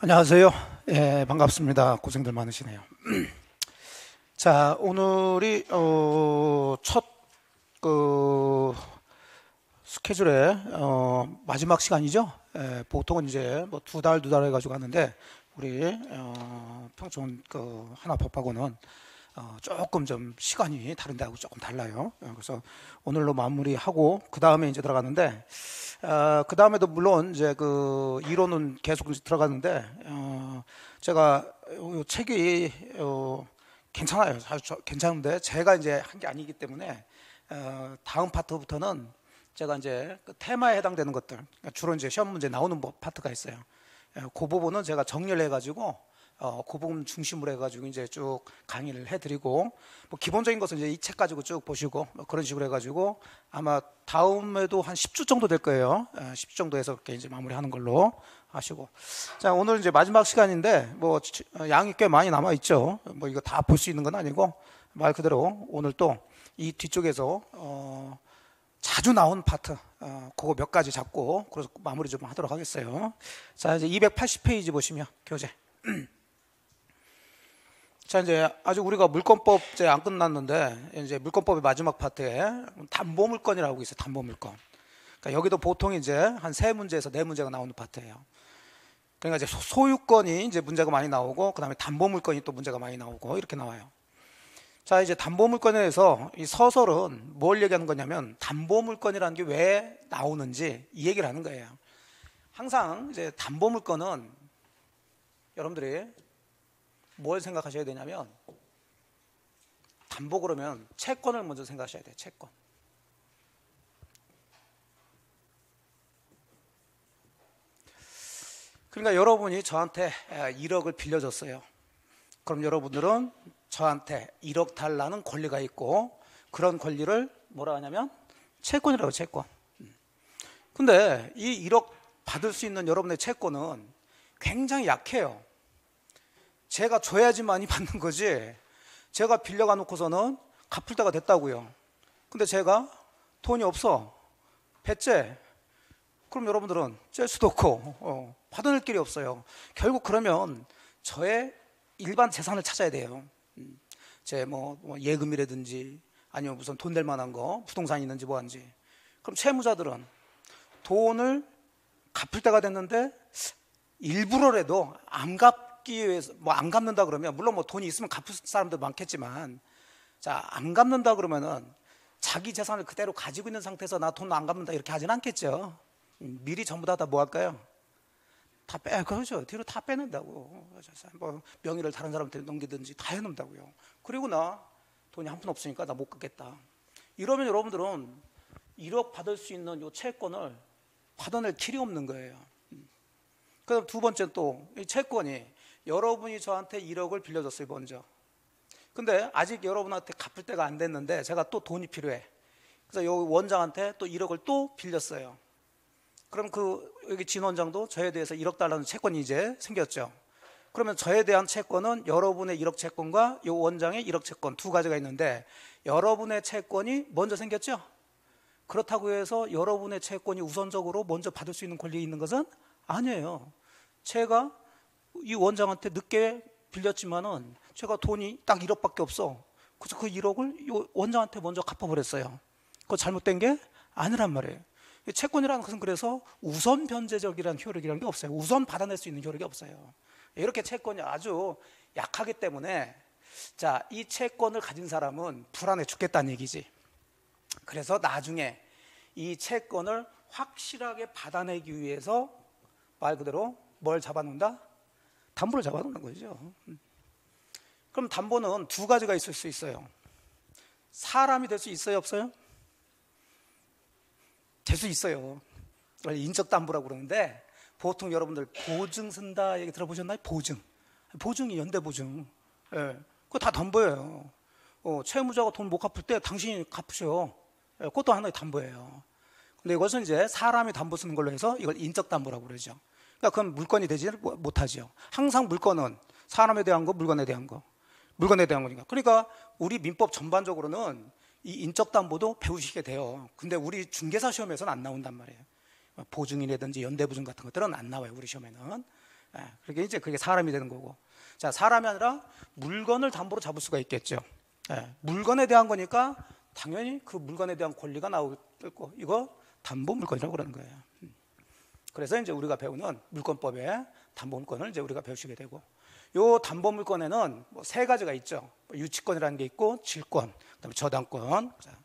안녕하세요. 예, 반갑습니다. 고생들 많으시네요. 자, 오늘이 어, 첫 그 스케줄의 어, 마지막 시간이죠. 예, 보통은 이제 뭐 두 달 두 달 해가지고 하는데 우리 어, 평촌 그 하나 법하고는 어, 조금 좀 시간이 다른 데하고 조금 달라요. 어, 그래서 오늘로 마무리하고 그 다음에 이제 들어가는데 어, 그 다음에도 물론 이제 그 이론은 계속 들어가는데 어, 제가 요 책이 어, 괜찮아요. 사실 괜찮은데 제가 이제 한 게 아니기 때문에 어, 다음 파트부터는 제가 이제 그 테마에 해당되는 것들 그러니까 주로 이제 시험 문제 나오는 뭐 파트가 있어요. 예, 그 부분은 제가 정리를 해가지고 어, 그 부분 중심으로 해가지고 이제 쭉 강의를 해드리고 뭐 기본적인 것은 이제 이 책 가지고 쭉 보시고 뭐 그런 식으로 해가지고 아마 다음에도 한 10주 정도 될 거예요. 10주 예, 정도 해서 그렇게 이제 마무리하는 걸로 하시고 자 오늘 이제 마지막 시간인데 뭐 어, 양이 꽤 많이 남아 있죠. 뭐 이거 다 볼 수 있는 건 아니고 말 그대로 오늘 또 이 뒤쪽에서 어, 자주 나온 파트 어, 그거 몇 가지 잡고 그래서 마무리 좀 하도록 하겠어요. 자 이제 280페이지 보시면 교재. 자 이제 아직 우리가 물권법 이제 안 끝났는데 이제 물권법의 마지막 파트에 담보 물건이라고 있어요. 담보 물건. 그러니까 여기도 보통 이제 한 세 문제에서 네 문제가 나오는 파트예요. 그러니까 이제 소유권이 이제 문제가 많이 나오고 그다음에 담보 물건이 또 문제가 많이 나오고 이렇게 나와요. 자 이제 담보 물건에 대해서 이 서설은 뭘 얘기하는 거냐면 담보 물건이라는 게 왜 나오는지 이 얘기를 하는 거예요. 항상 이제 담보 물건은 여러분들이 뭘 생각하셔야 되냐면 담보 그러면 채권을 먼저 생각하셔야 돼요. 채권. 그러니까 여러분이 저한테 1억을 빌려줬어요. 그럼 여러분들은 저한테 1억 달라는 권리가 있고 그런 권리를 뭐라 하냐면 채권이라고 채권. 근데 이 1억 받을 수 있는 여러분의 채권은 굉장히 약해요. 제가 줘야지만이 받는 거지. 제가 빌려가 놓고서는 갚을 때가 됐다고요. 근데 제가 돈이 없어. 배째. 그럼 여러분들은 짤 수도 없고 어, 받아낼 길이 없어요. 결국 그러면 저의 일반 재산을 찾아야 돼요. 음, 제뭐 뭐 예금이라든지 아니면 무슨 돈 될 만한 거 부동산 있는지 뭐한지. 그럼 채무자들은 돈을 갚을 때가 됐는데 일부러라도 안 갚. 갚기 위해서 뭐 안 갚는다 그러면 물론 뭐 돈이 있으면 갚을 사람도 많겠지만 자 안 갚는다 그러면은 자기 재산을 그대로 가지고 있는 상태에서 나 돈 안 갚는다 이렇게 하진 않겠죠. 미리 전부 다 다 뭐 할까요? 다 빼, 그러죠. 뒤로 다 빼낸다고. 뭐 명의를 다른 사람한테 넘기든지 다 해놓는다고요. 그리고 나 돈이 한 푼 없으니까 나 못 갚겠다. 이러면 여러분들은 1억 받을 수 있는 요 채권을 받아낼 길이 없는 거예요. 그다음 두 번째 또이 채권이 여러분이 저한테 1억을 빌려줬어요, 먼저. 근데 아직 여러분한테 갚을 때가 안 됐는데 제가 또 돈이 필요해. 그래서 요 원장한테 또 1억을 또 빌렸어요. 그럼 그 여기 진 원장도 저에 대해서 1억 달러는 채권이 이제 생겼죠. 그러면 저에 대한 채권은 여러분의 1억 채권과 요 원장의 1억 채권 두 가지가 있는데 여러분의 채권이 먼저 생겼죠. 그렇다고 해서 여러분의 채권이 우선적으로 먼저 받을 수 있는 권리 있는 것은 아니에요. 제가 이 원장한테 늦게 빌렸지만은 제가 돈이 딱 1억밖에 없어. 그래서 그 1억을 이 원장한테 먼저 갚아버렸어요. 그거 잘못된 게 아니란 말이에요. 채권이라는 것은 그래서 우선 변제적이라는 효력이라는 게 없어요. 우선 받아낼 수 있는 효력이 없어요. 이렇게 채권이 아주 약하기 때문에 자, 이 채권을 가진 사람은 불안해 죽겠다는 얘기지. 그래서 나중에 이 채권을 확실하게 받아내기 위해서 말 그대로 뭘 잡아놓는다? 담보를 잡아놓는 거죠. 그럼 담보는 두 가지가 있을 수 있어요. 사람이 될 수 있어요, 없어요? 될 수 있어요. 인적 담보라고 그러는데 보통 여러분들 보증 쓴다 얘기 들어보셨나요? 보증. 보증이 연대 보증. 예. 그거 다 담보예요. 어, 채무자가 돈 못 갚을 때 당신이 갚으셔. 예, 그것도 하나의 담보예요. 근데 이것은 이제 사람이 담보 쓰는 걸로 해서 이걸 인적 담보라고 그러죠. 그러니까 그건 물건이 되지 못하죠. 항상 물건은 사람에 대한 거, 물건에 대한 거, 물건에 대한 거니까. 그러니까 우리 민법 전반적으로는 이 인적 담보도 배우시게 돼요. 근데 우리 중개사 시험에서는 안 나온단 말이에요. 보증이라든지 연대보증 같은 것들은 안 나와요. 우리 시험에는. 예, 그렇게 이제 그게 사람이 되는 거고. 자, 사람이 아니라 물건을 담보로 잡을 수가 있겠죠. 예, 물건에 대한 거니까 당연히 그 물건에 대한 권리가 나오고 이거 담보 물건이라고 그러는 거예요. 음. 그래서 이제 우리가 배우는 물권법에 담보 물건을 이제 우리가 배우시게 되고 요 담보 물건에는 뭐 세 가지가 있죠. 뭐 유치권이라는 게 있고 질권, 그다음에 저당권. 자,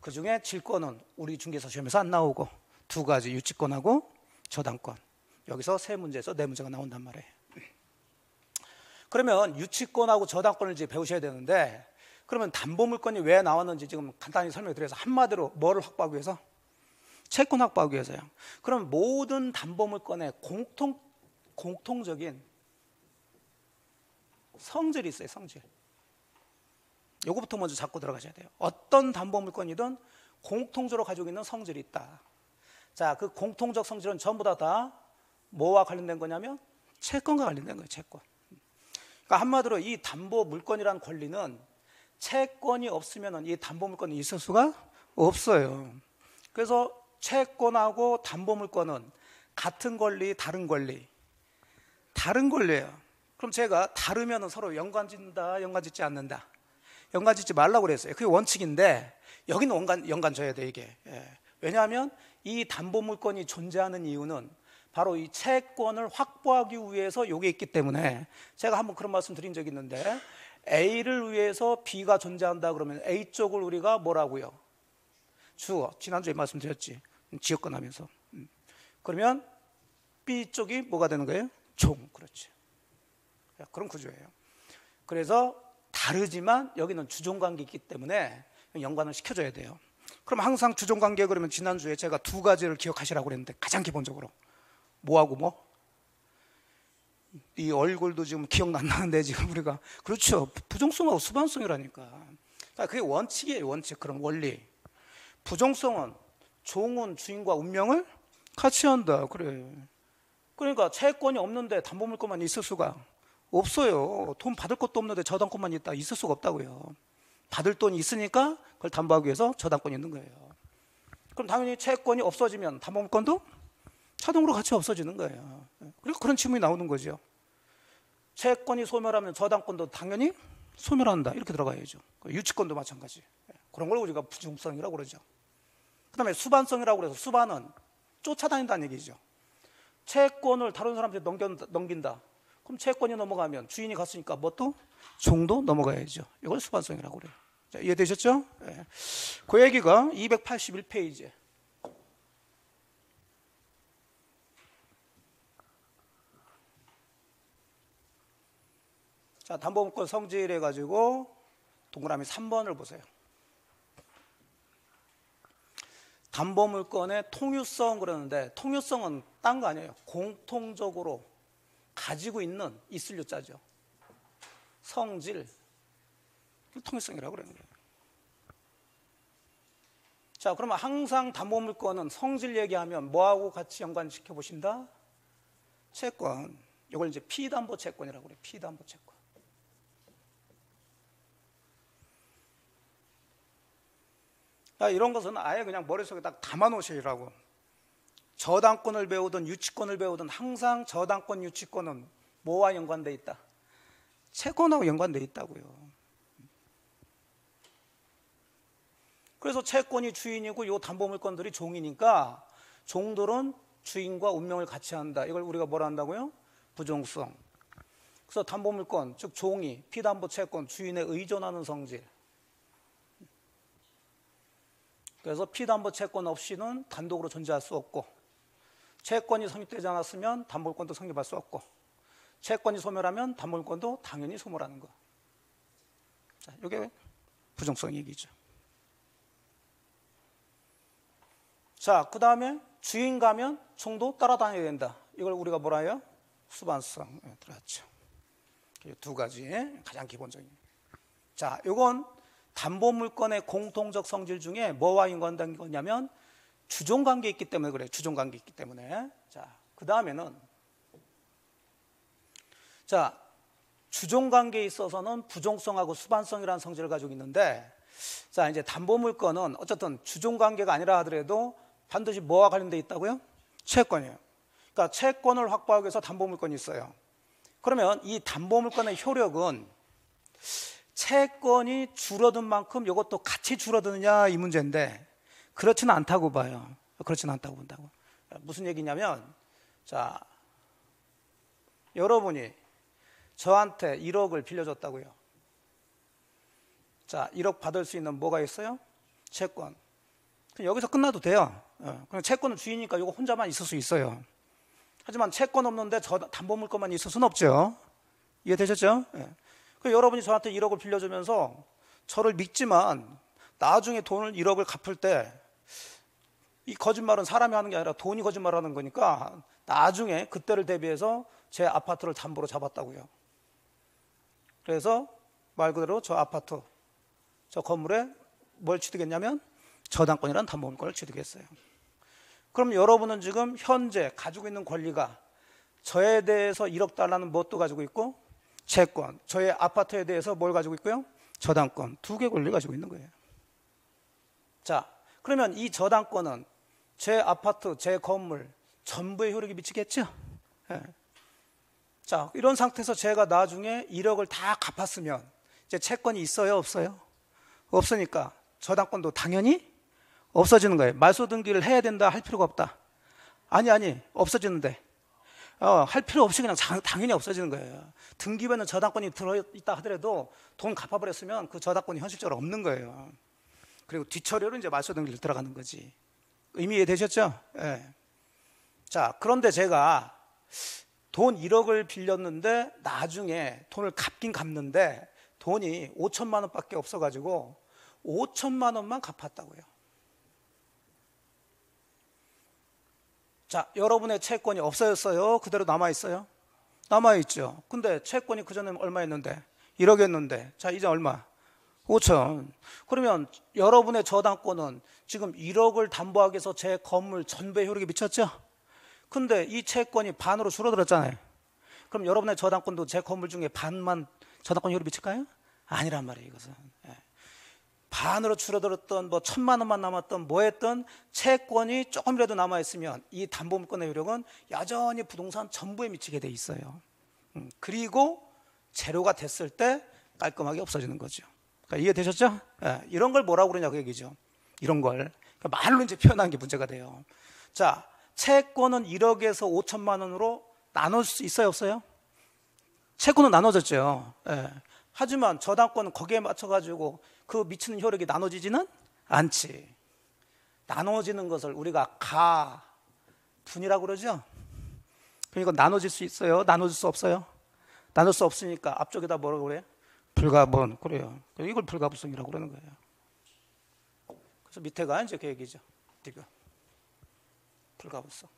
그 중에 질권은 우리 중개사 시험에서 안 나오고 두 가지 유치권하고 저당권. 여기서 세 문제에서 네 문제가 나온단 말이에요. 그러면 유치권하고 저당권을 이제 배우셔야 되는데 그러면 담보물건이 왜 나왔는지 지금 간단히 설명드려서 한마디로 뭐를 확보하기 위해서 채권 확보하기 위해서요. 그럼 모든 담보물 건에 공통 공통적인 성질이 있어요. 성질. 요거부터 먼저 잡고 들어가셔야 돼요. 어떤 담보물건이든 공통적으로 가지고 있는 성질이 있다. 자, 그 공통적 성질은 전부 다, 다 뭐와 관련된 거냐면 채권과 관련된 거예요. 채권. 그러니까 한마디로 이 담보 물건이라는 권리는 채권이 없으면 이 담보 물건이 있을 수가 없어요. 그래서 채권하고 담보 물건은 같은 권리, 다른 권리. 다른 권리예요. 그럼 제가 다르면 서로 연관 짓는다, 연관 짓지 않는다. 연관 짓지 말라고 그랬어요. 그게 원칙인데 여기는 연관, 연관져야 돼 이게. 예. 왜냐하면 이 담보 물건이 존재하는 이유는 바로 이 채권을 확보하기 위해서 요게 있기 때문에 제가 한번 그런 말씀 드린 적이 있는데 A를 위해서 B가 존재한다 그러면 A 쪽을 우리가 뭐라고요? 주어. 지난주에 말씀드렸지. 지역권 하면서. 음. 그러면 B 쪽이 뭐가 되는 거예요? 종. 그렇죠. 그런 구조예요. 그래서 다르지만 여기는 주종관계 있기 때문에 연관을 시켜줘야 돼요. 그럼 항상 주종관계 그러면 지난주에 제가 두 가지를 기억하시라고 그랬는데 가장 기본적으로 뭐하고 뭐? 이 얼굴도 지금 기억 안 나는데 지금 우리가 그렇죠 부정성하고 수반성이라니까 그게 원칙이에요 원칙 그런 원리 부정성은 종은 주인과 운명을 같이 한다 그래 그러니까 채권이 없는데 담보 물건만 있을 수가 없어요 돈 받을 것도 없는데 저당권만 있다 있을 수가 없다고요 받을 돈이 있으니까 그걸 담보하기 위해서 저당권이 있는 거예요 그럼 당연히 채권이 없어지면 담보 물건도 자동으로 같이 없어지는 거예요. 그리고 그런 질문이 나오는 거죠. 채권이 소멸하면 저당권도 당연히 소멸한다. 이렇게 들어가야죠. 유치권도 마찬가지. 그런 걸 우리가 부중성이라고 그러죠. 그 다음에 수반성이라고 그래서 수반은 쫓아다닌다는 얘기죠. 채권을 다른 사람한테 넘긴 다. 그럼 채권이 넘어가면 주인이 갔으니까 뭐 또? 종도 넘어가야죠. 이걸 수반성이라고 그래요. 자, 이해되셨죠? 네. 그 얘기가 281페이지에 자, 담보물권 성질 해 가지고 동그라미 3번을 보세요. 담보물건의 통유성 그러는데 통유성은 딴 거 아니에요. 공통적으로 가지고 있는 있을 유자죠. 성질 통유성이라고 그러는 거예요. 자, 그러면 항상 담보물건은 성질 얘기하면 뭐하고 같이 연관시켜 보신다? 채권. 이걸 이제 피담보 채권이라고 그래요. 피담보 채권. 이런 것은 아예 그냥 머릿속에 딱 담아 놓으시라고. 저당권을 배우든 유치권을 배우든 항상 저당권 유치권은 뭐와 연관돼 있다? 채권하고 연관돼 있다고요. 그래서 채권이 주인이고 요 담보물건들이 종이니까 종들은 주인과 운명을 같이 한다. 이걸 우리가 뭐라 한다고요? 부종성. 그래서 담보물건, 즉 종이, 피담보 채권, 주인에 의존하는 성질. 그래서 피담보 채권 없이는 단독으로 존재할 수 없고 채권이 성립되지 않았으면 담보권도 성립할 수 없고 채권이 소멸하면 담보권도 당연히 소멸하는 거. 자, 이게 부정성 얘기죠. 자, 그 다음에 주인 가면 총도 따라다녀야 된다. 이걸 우리가 뭐라 해요? 수반성 네, 들어갔죠. 두 가지 가장 기본적인. 자, 이건 담보 물건의 공통적 성질 중에 뭐와 연관된 거냐면 주종 관계 있기 때문에 그래요. 주종 관계 있기 때문에. 자, 그 다음에는 자, 주종 관계에 있어서는 부종성하고 수반성이라는 성질을 가지고 있는데 자, 이제 담보 물건은 어쨌든 주종 관계가 아니라 하더라도 반드시 뭐와 관련돼 있다고요? 채권이에요. 그러니까 채권을 확보하기 위해서 담보 물건이 있어요. 그러면 이 담보 물건의 효력은 채권이 줄어든 만큼 이것도 같이 줄어드느냐 이 문제인데 그렇지는 않다고 봐요. 그렇지는 않다고 본다고. 무슨 얘기냐면 자 여러분이 저한테 1억을 빌려줬다고요. 자, 1억 받을 수 있는 뭐가 있어요? 채권. 여기서 끝나도 돼요. 어, 그냥 채권은 주인이니까 이거 혼자만 있을 수 있어요. 하지만 채권 없는데 저 담보물건만 있을 수는 없죠. 이해되셨죠? 예. 그 여러분이 저한테 1억을 빌려주면서 저를 믿지만 나중에 돈을 1억을 갚을 때 이 거짓말은 사람이 하는 게 아니라 돈이 거짓말하는 거니까 나중에 그때를 대비해서 제 아파트를 담보로 잡았다고요. 그래서 말 그대로 저 아파트, 저 건물에 뭘 취득했냐면 저당권이란 담보물권을 취득했어요. 그럼 여러분은 지금 현재 가지고 있는 권리가 저에 대해서 1억 달러는 뭣도 가지고 있고 채권, 저의 아파트에 대해서 뭘 가지고 있고요? 저당권 두 개 권리 가지고 있는 거예요. 자, 그러면 이 저당권은 제 아파트, 제 건물 전부에 효력이 미치겠죠? 네. 자, 이런 상태에서 제가 나중에 1억을 다 갚았으면 이제 채권이 있어요, 없어요? 없으니까 저당권도 당연히 없어지는 거예요. 말소 등기를 해야 된다 할 필요가 없다. 아니 아니 없어지는데 어, 할 필요 없이 그냥 자, 당연히 없어지는 거예요. 등기부에는 저당권이 들어있다 하더라도 돈 갚아버렸으면 그 저당권이 현실적으로 없는 거예요. 그리고 뒤처리로 이제 말소 등기를 들어가는 거지. 의미 이해되셨죠? 예. 자, 그런데 제가 돈 1억을 빌렸는데 나중에 돈을 갚긴 갚는데 돈이 5천만 원밖에 없어가지고 5천만 원만 갚았다고요. 자, 여러분의 채권이 없어졌어요? 그대로 남아있어요? 남아있죠. 근데 채권이 그전에 얼마였는데? 1억이었는데. 자, 이제 얼마? 5천. 그러면 여러분의 저당권은 지금 1억을 담보하기 위해서 제 건물 전부에 효력이 미쳤죠? 근데 이 채권이 반으로 줄어들었잖아요. 그럼 여러분의 저당권도 제 건물 중에 반만 저당권 효력이 미칠까요? 아니란 말이에요, 이것은. 예. 반으로 줄어들었던 뭐 천만 원만 남았던 뭐 했던 채권이 조금이라도 남아 있으면 이 담보물권의 효력은 여전히 부동산 전부에 미치게 돼 있어요. 음, 그리고 재료가 됐을 때 깔끔하게 없어지는 거죠. 그러니까 이해되셨죠? 예, 이런 걸 뭐라고 그러냐 그 얘기죠. 이런 걸 그러니까 말로 이제 표현한 게 문제가 돼요. 자, 채권은 1억에서 5천만 원으로 나눌 수 있어요, 없어요? 채권은 나눠졌죠. 예. 하지만 저당권은 거기에 맞춰 가지고 그 미치는 효력이 나눠지지는 않지. 나눠지는 것을 우리가 가, 분이라고 그러죠? 그러니까 나눠질 수 있어요? 나눠질 수 없어요? 나눌 수 없으니까 앞쪽에다 뭐라고 그래? 불가분. 그래요. 이걸 불가분성이라고 그러는 거예요. 그래서 밑에가 이제 그 얘기죠. 지금. 불가분성.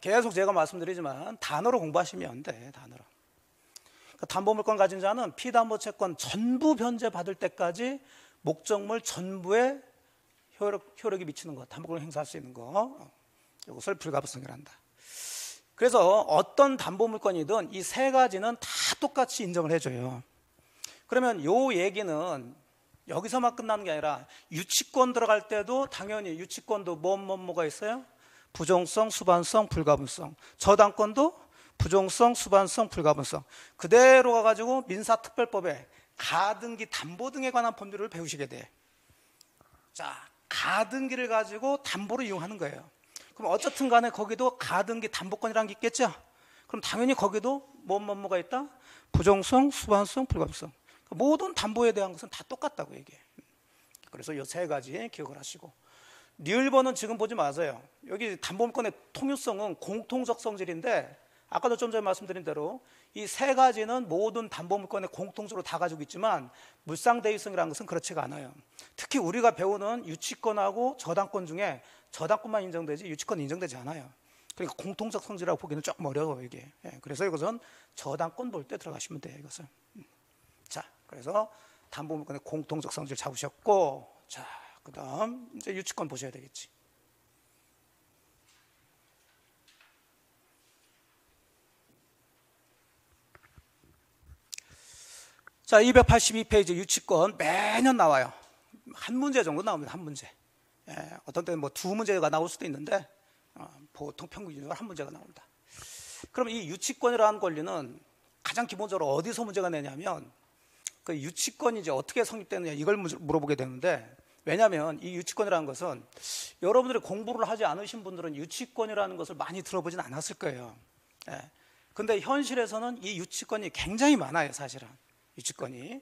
계속 제가 말씀드리지만 단어로 공부하시면 안 돼. 단어로. 그러니까 담보물권 가진 자는 피담보 채권 전부 변제 받을 때까지 목적물 전부에 효력, 효력이 미치는 것, 담보권을 행사할 수 있는 거. 이것을 불가분성이란다. 그래서 어떤 담보물건이든 이 세 가지는 다 똑같이 인정을 해줘요. 그러면 요 얘기는 여기서만 끝나는 게 아니라 유치권 들어갈 때도 당연히 유치권도 뭐, 뭐, 뭐가 있어요? 부정성, 수반성, 불가분성. 저당권도 부정성, 수반성, 불가분성. 그대로 가가지고 민사특별법에 가등기 담보 등에 관한 법률을 배우시게 돼. 자, 가등기를 가지고 담보를 이용하는 거예요. 그럼 어쨌든 간에 거기도 가등기 담보권이라는 게 있겠죠? 그럼 당연히 거기도 뭐, 뭐, 뭐가 있다? 부정성, 수반성, 불가분성. 그러니까 모든 담보에 대한 것은 다 똑같다고 얘기해. 그래서 이세 가지 기억을 하시고. 리을번은 지금 보지 마세요. 여기 담보물권의 통유성은 공통적 성질인데 아까도 좀 전에 말씀드린 대로 이 세 가지는 모든 담보물권의 공통적으로 다 가지고 있지만 물상대위성이라는 것은 그렇지가 않아요. 특히 우리가 배우는 유치권하고 저당권 중에 저당권만 인정되지 유치권 인정되지 않아요. 그러니까 공통적 성질이라고 보기는 조금 어려워요 이게. 예, 그래서 이것은 저당권 볼 때 들어가시면 돼요 이것은. 음. 자, 그래서 담보물권의 공통적 성질 잡으셨고, 자, 그다음 이제 유치권 보셔야 되겠지. 자, 282페이지 유치권 매년 나와요. 한 문제 정도 나옵니다. 한 문제. 예, 어떤 때는 뭐 두 문제가 나올 수도 있는데 어, 보통 평균적으로 한 문제가 나온다. 그럼 이 유치권이라는 권리는 가장 기본적으로 어디서 문제가 되냐면 그 유치권이 이제 어떻게 성립되느냐 이걸 물어보게 되는데 왜냐하면 이 유치권이라는 것은 여러분들이 공부를 하지 않으신 분들은 유치권이라는 것을 많이 들어보진 않았을 거예요. 예. 근데 현실에서는 이 유치권이 굉장히 많아요, 사실은. 유치권이.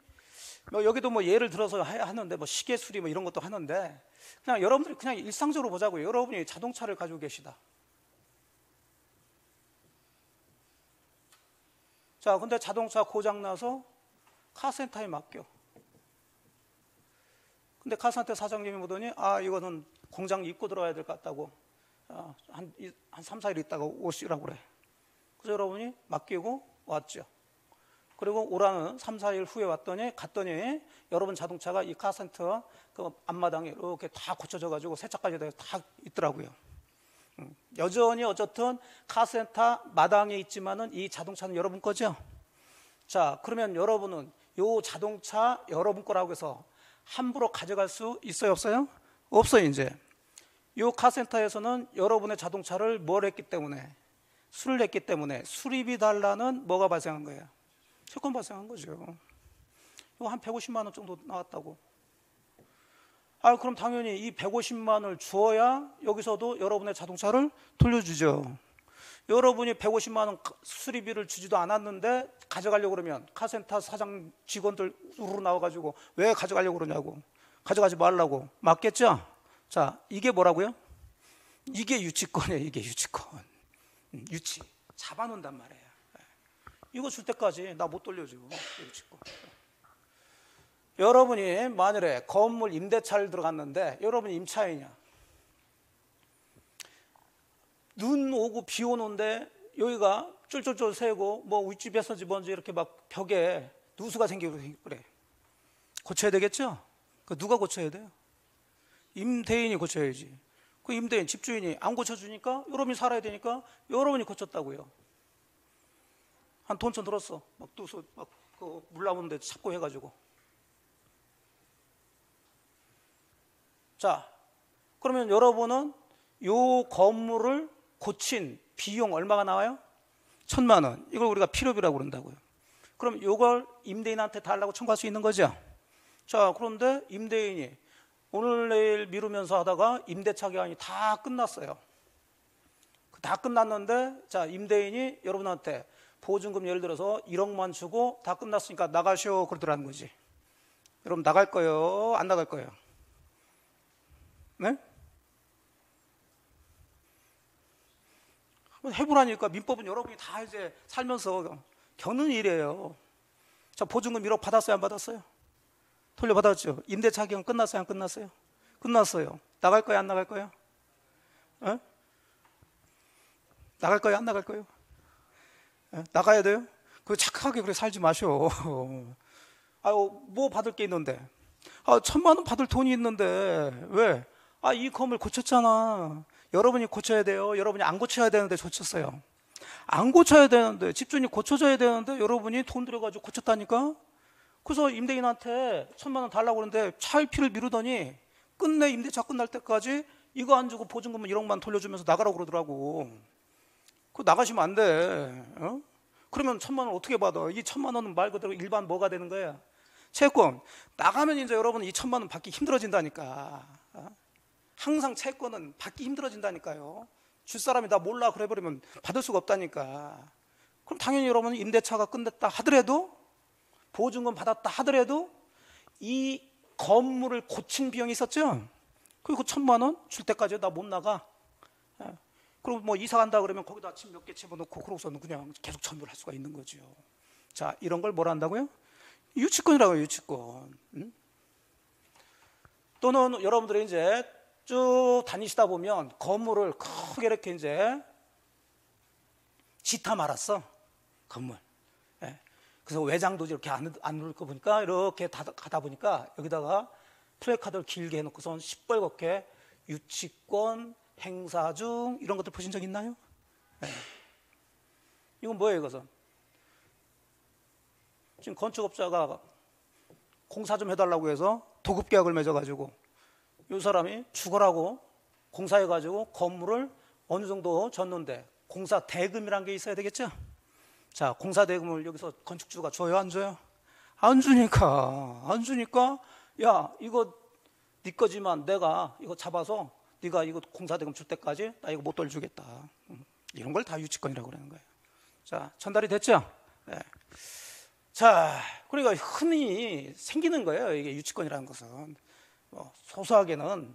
뭐 여기도 뭐 예를 들어서 하는데 뭐 시계 수리 뭐 이런 것도 하는데 그냥 여러분들이 그냥 일상적으로 보자고요. 여러분이 자동차를 가지고 계시다. 자, 근데 자동차 고장 나서 카센터에 맡겨. 근데 카센터 사장님이 보더니 아 이거는 공장 입고 들어와야 될 것 같다고 아, 한, 한 3, 4일 있다가 오시라고 그래. 그래서 여러분이 맡기고 왔죠. 그리고 오라는 3, 4일 후에 왔더니 갔더니 여러분 자동차가 이 카센터 그 앞마당에 이렇게 다 고쳐져 가지고 세차까지 다 있더라고요. 음, 여전히 어쨌든 카센터 마당에 있지만은 이 자동차는 여러분 거죠. 자, 그러면 여러분은 요 자동차 여러분 거라고 해서 함부로 가져갈 수 있어요, 없어요? 없어요, 이제. 요 카센터에서는 여러분의 자동차를 뭘 했기 때문에 수리를 했기 때문에 수리비 달라는 뭐가 발생한 거예요? 채권 발생한 거죠. 이거 한 150만 원 정도 나왔다고. 아, 그럼 당연히 이 150만 원을 주어야 여기서도 여러분의 자동차를 돌려주죠. 여러분이 150만 원 수리비를 주지도 않았는데 가져가려고 그러면 카센터 사장 직원들 우르르 나와가지고 왜 가져가려고 그러냐고 가져가지 말라고 맞겠죠? 자 이게 뭐라고요? 이게 유치권이에요 이게 유치권 음, 유치 잡아놓는단 말이에요 예. 이거 줄 때까지 나 못 돌려줘 유치권 여러분이 만일에 건물 임대차를 들어갔는데 여러분이 임차인이냐 눈 오고 비 오는데 여기가 쫄쫄쫄 새고 뭐 윗집에서지 뭔지 이렇게 막 벽에 누수가 생기고 그래. 고쳐야 되겠죠? 그 누가 고쳐야 돼요? 임대인이 고쳐야지. 그 임대인, 집주인이 안 고쳐주니까 여러분이 살아야 되니까 여러분이 고쳤다고요. 한 돈천 들었어. 막 누수, 막그물 나오는데 찾고 해가지고. 자, 그러면 여러분은 요 건물을 고친 비용 얼마가 나와요? 천만 원. 이걸 우리가 필요비라고 그런다고요. 그럼 이걸 임대인한테 달라고 청구할 수 있는 거죠. 자, 그런데 임대인이 오늘 내일 미루면서 하다가 임대차 기간이 다 끝났어요. 다 끝났는데 자, 임대인이 여러분한테 보증금 예를 들어서 1억만 주고 다 끝났으니까 나가시오 그러더라는 거지. 여러분 나갈 거예요? 안 나갈 거예요? 네? 해보라니까 민법은 여러분이 다 이제 살면서 겨는 일이에요. 자, 보증금 1억 받았어요? 안 받았어요? 돌려받았죠. 임대차 기간 끝났어요? 안 끝났어요? 끝났어요. 나갈 거예요? 안 나갈 거예요? 어? 나갈 거예요? 안 나갈 거예요? 어? 나가야 돼요? 그 착하게 그래 살지 마셔. 아유, 뭐 받을 게 있는데? 아, 천만 원 받을 돈이 있는데, 왜? 아, 이 건물 고쳤잖아. 여러분이 고쳐야 돼요. 여러분이 안 고쳐야 되는데 고쳤어요. 안 고쳐야 되는데 집주인이 고쳐줘야 되는데 여러분이 돈 들여가지고 고쳤다니까. 그래서 임대인한테 천만 원 달라고 그러는데 차일피를 미루더니 끝내 임대차 끝날 때까지 이거 안 주고 보증금은 1억만 돌려주면서 나가라고 그러더라고. 그 나가시면 안 돼. 어? 그러면 천만 원 어떻게 받아? 이 천만 원은 말 그대로 일반 뭐가 되는 거야? 채권. 나가면 이제 여러분 이 천만 원 받기 힘들어진다니까. 어? 항상 채권은 받기 힘들어진다니까요. 줄 사람이 나 몰라 그래 버리면 받을 수가 없다니까. 그럼 당연히 여러분은 임대차가 끝냈다 하더라도 보증금 받았다 하더라도 이 건물을 고친 비용이 있었죠. 그리고 천만 원 줄 때까지 나 못 나가. 예. 그리고 뭐 이사 간다 그러면 거기다 집몇개 집어넣고 그러고서는 그냥 계속 전부를 할 수가 있는 거죠. 자 이런 걸 뭐라 한다고요? 유치권이라고요 유치권. 응? 또는 여러분들이 이제 쭉 다니시다 보면 건물을 크게 이렇게 이제 지타 말았어. 건물. 예. 그래서 외장도 이렇게 안, 안 누를 거 보니까 이렇게 다, 가다 보니까 여기다가 플래카드를 길게 해놓고선 시뻘겋게 유치권, 행사 중 이런 것들 보신 적 있나요? 예. 이건 뭐예요, 이것은? 지금 건축업자가 공사 좀 해달라고 해서 도급 계약을 맺어가지고 이 사람이 죽어라고 공사해가지고 건물을 어느 정도 졌는데 공사 대금이란 게 있어야 되겠죠? 자, 공사 대금을 여기서 건축주가 줘요, 안 줘요? 안 주니까, 안 주니까, 야, 이거 네 거지만 내가 이거 잡아서 네가 이거 공사 대금 줄 때까지 나 이거 못 돌주겠다. 음, 이런 걸 다 유치권이라고 그러는 거예요. 자, 전달이 됐죠? 네. 자, 그러니까 흔히 생기는 거예요. 이게 유치권이라는 것은 뭐 소소하게는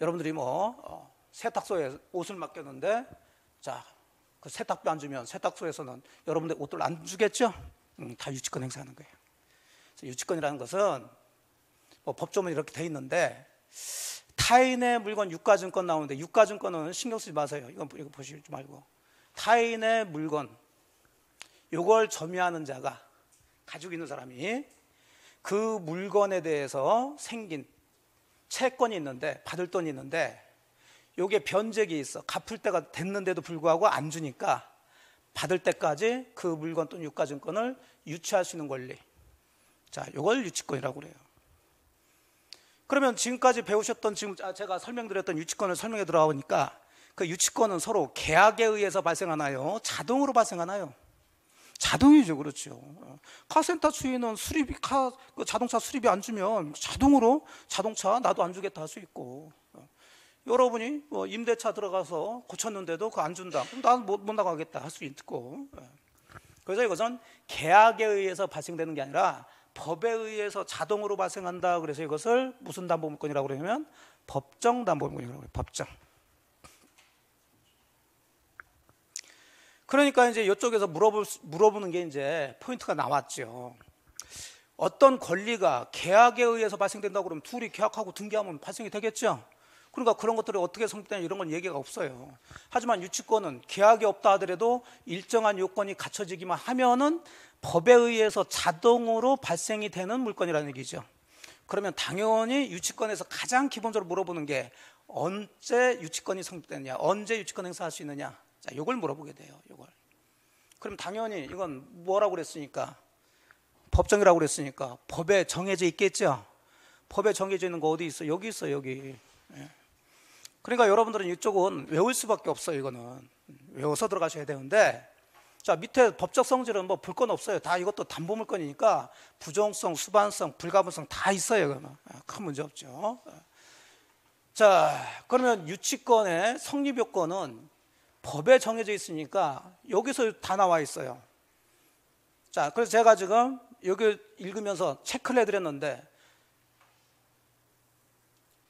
여러분들이 뭐 어, 세탁소에 옷을 맡겼는데 자, 그 세탁비 안 주면 세탁소에서는 여러분들 옷들 안 주겠죠? 음, 다 유치권 행사하는 거예요. 유치권이라는 것은 뭐 법조문 이렇게 돼 있는데 타인의 물건 유가증권 나오는데 유가증권은 신경 쓰지 마세요. 이건 이거 보시지 말고. 타인의 물건. 요걸 점유하는 자가 가지고 있는 사람이 그 물건에 대해서 생긴 채권이 있는데 받을 돈이 있는데 요게 변제기 있어. 갚을 때가 됐는데도 불구하고 안 주니까 받을 때까지 그 물건 또는 유가증권을 유치할 수 있는 권리. 자 요걸 유치권이라고 그래요 그러면 지금까지 배우셨던 지금 제가 설명드렸던 유치권을 설명해 들어보니까 그 유치권은 서로 계약에 의해서 발생하나요? 자동으로 발생하나요? 자동이죠, 그렇죠. 카센터 주인은 수리비, 카, 그 자동차 수리비 안 주면 자동으로 자동차 나도 안 주겠다 할 수 있고. 여러분이 뭐 임대차 들어가서 고쳤는데도 그 안 준다. 그럼 나는 못, 못 나가겠다 할 수 있고. 그래서 이것은 계약에 의해서 발생되는 게 아니라 법에 의해서 자동으로 발생한다. 그래서 이것을 무슨 담보물권이라고 그러냐면 법정 담보물권이라고 해요. 법정. 그러니까 이제 이쪽에서 물어볼, 물어보는 게 이제 포인트가 나왔죠. 어떤 권리가 계약에 의해서 발생된다고 그러면 둘이 계약하고 등기하면 발생이 되겠죠. 그러니까 그런 것들이 어떻게 성립되냐 이런 건 얘기가 없어요. 하지만 유치권은 계약이 없다 하더라도 일정한 요건이 갖춰지기만 하면은 법에 의해서 자동으로 발생이 되는 물건이라는 얘기죠. 그러면 당연히 유치권에서 가장 기본적으로 물어보는 게 언제 유치권이 성립되느냐, 언제 유치권 행사할 수 있느냐. 자, 이걸 물어보게 돼요. 이걸. 그럼 당연히 이건 뭐라고 그랬으니까 법정이라고 그랬으니까 법에 정해져 있겠죠. 법에 정해져 있는 거 어디 있어? 여기 있어 여기. 예. 그러니까 여러분들은 이쪽은 외울 수밖에 없어요. 이거는 외워서 들어가셔야 되는데 자 밑에 법적 성질은 뭐 볼 건 없어요. 다 이것도 담보 물건이니까 부정성, 수반성, 불가분성 다 있어요. 그러면 예, 큰 문제 없죠. 예. 자 그러면 유치권의 성립 요건은 법에 정해져 있으니까 여기서 다 나와 있어요. 자, 그래서 제가 지금 여기 읽으면서 체크를 해드렸는데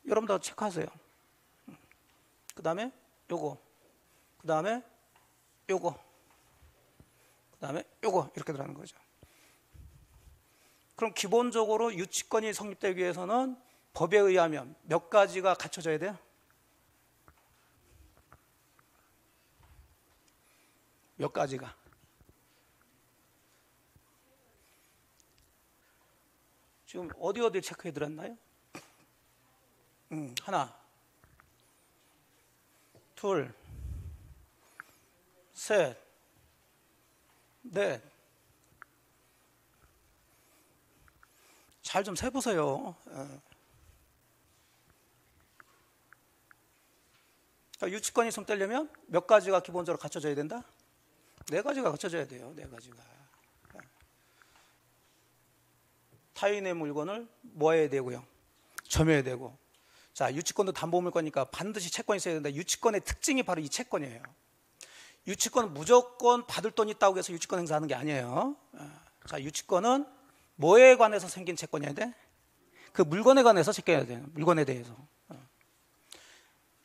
여러분도 체크하세요. 그 다음에 요거, 그 다음에 요거, 그 다음에 요거 이렇게 들어가는 거죠. 그럼 기본적으로 유치권이 성립되기 위해서는 법에 의하면 몇 가지가 갖춰져야 돼요? 몇 가지가. 지금 어디 어디 체크해 드렸나요? 음, 하나, 둘, 셋, 넷. 잘좀 세보세요. 어. 그러니까 유치권이 성되려면 몇 가지가 기본적으로 갖춰져야 된다? 네 가지가 갖춰져야 돼요. 네 가지가. 타인의 물건을 뭐 해야 되고요? 점여야 되고. 자, 유치권도 담보물건이니까 반드시 채권이 있어야 된다. 유치권의 특징이 바로 이 채권이에요. 유치권은 무조건 받을 돈 있다고 해서 유치권 행사하는 게 아니에요. 자, 유치권은 뭐에 관해서 생긴 채권이어야 돼? 그 물건에 관해서 채권해야 돼요. 물건에 대해서.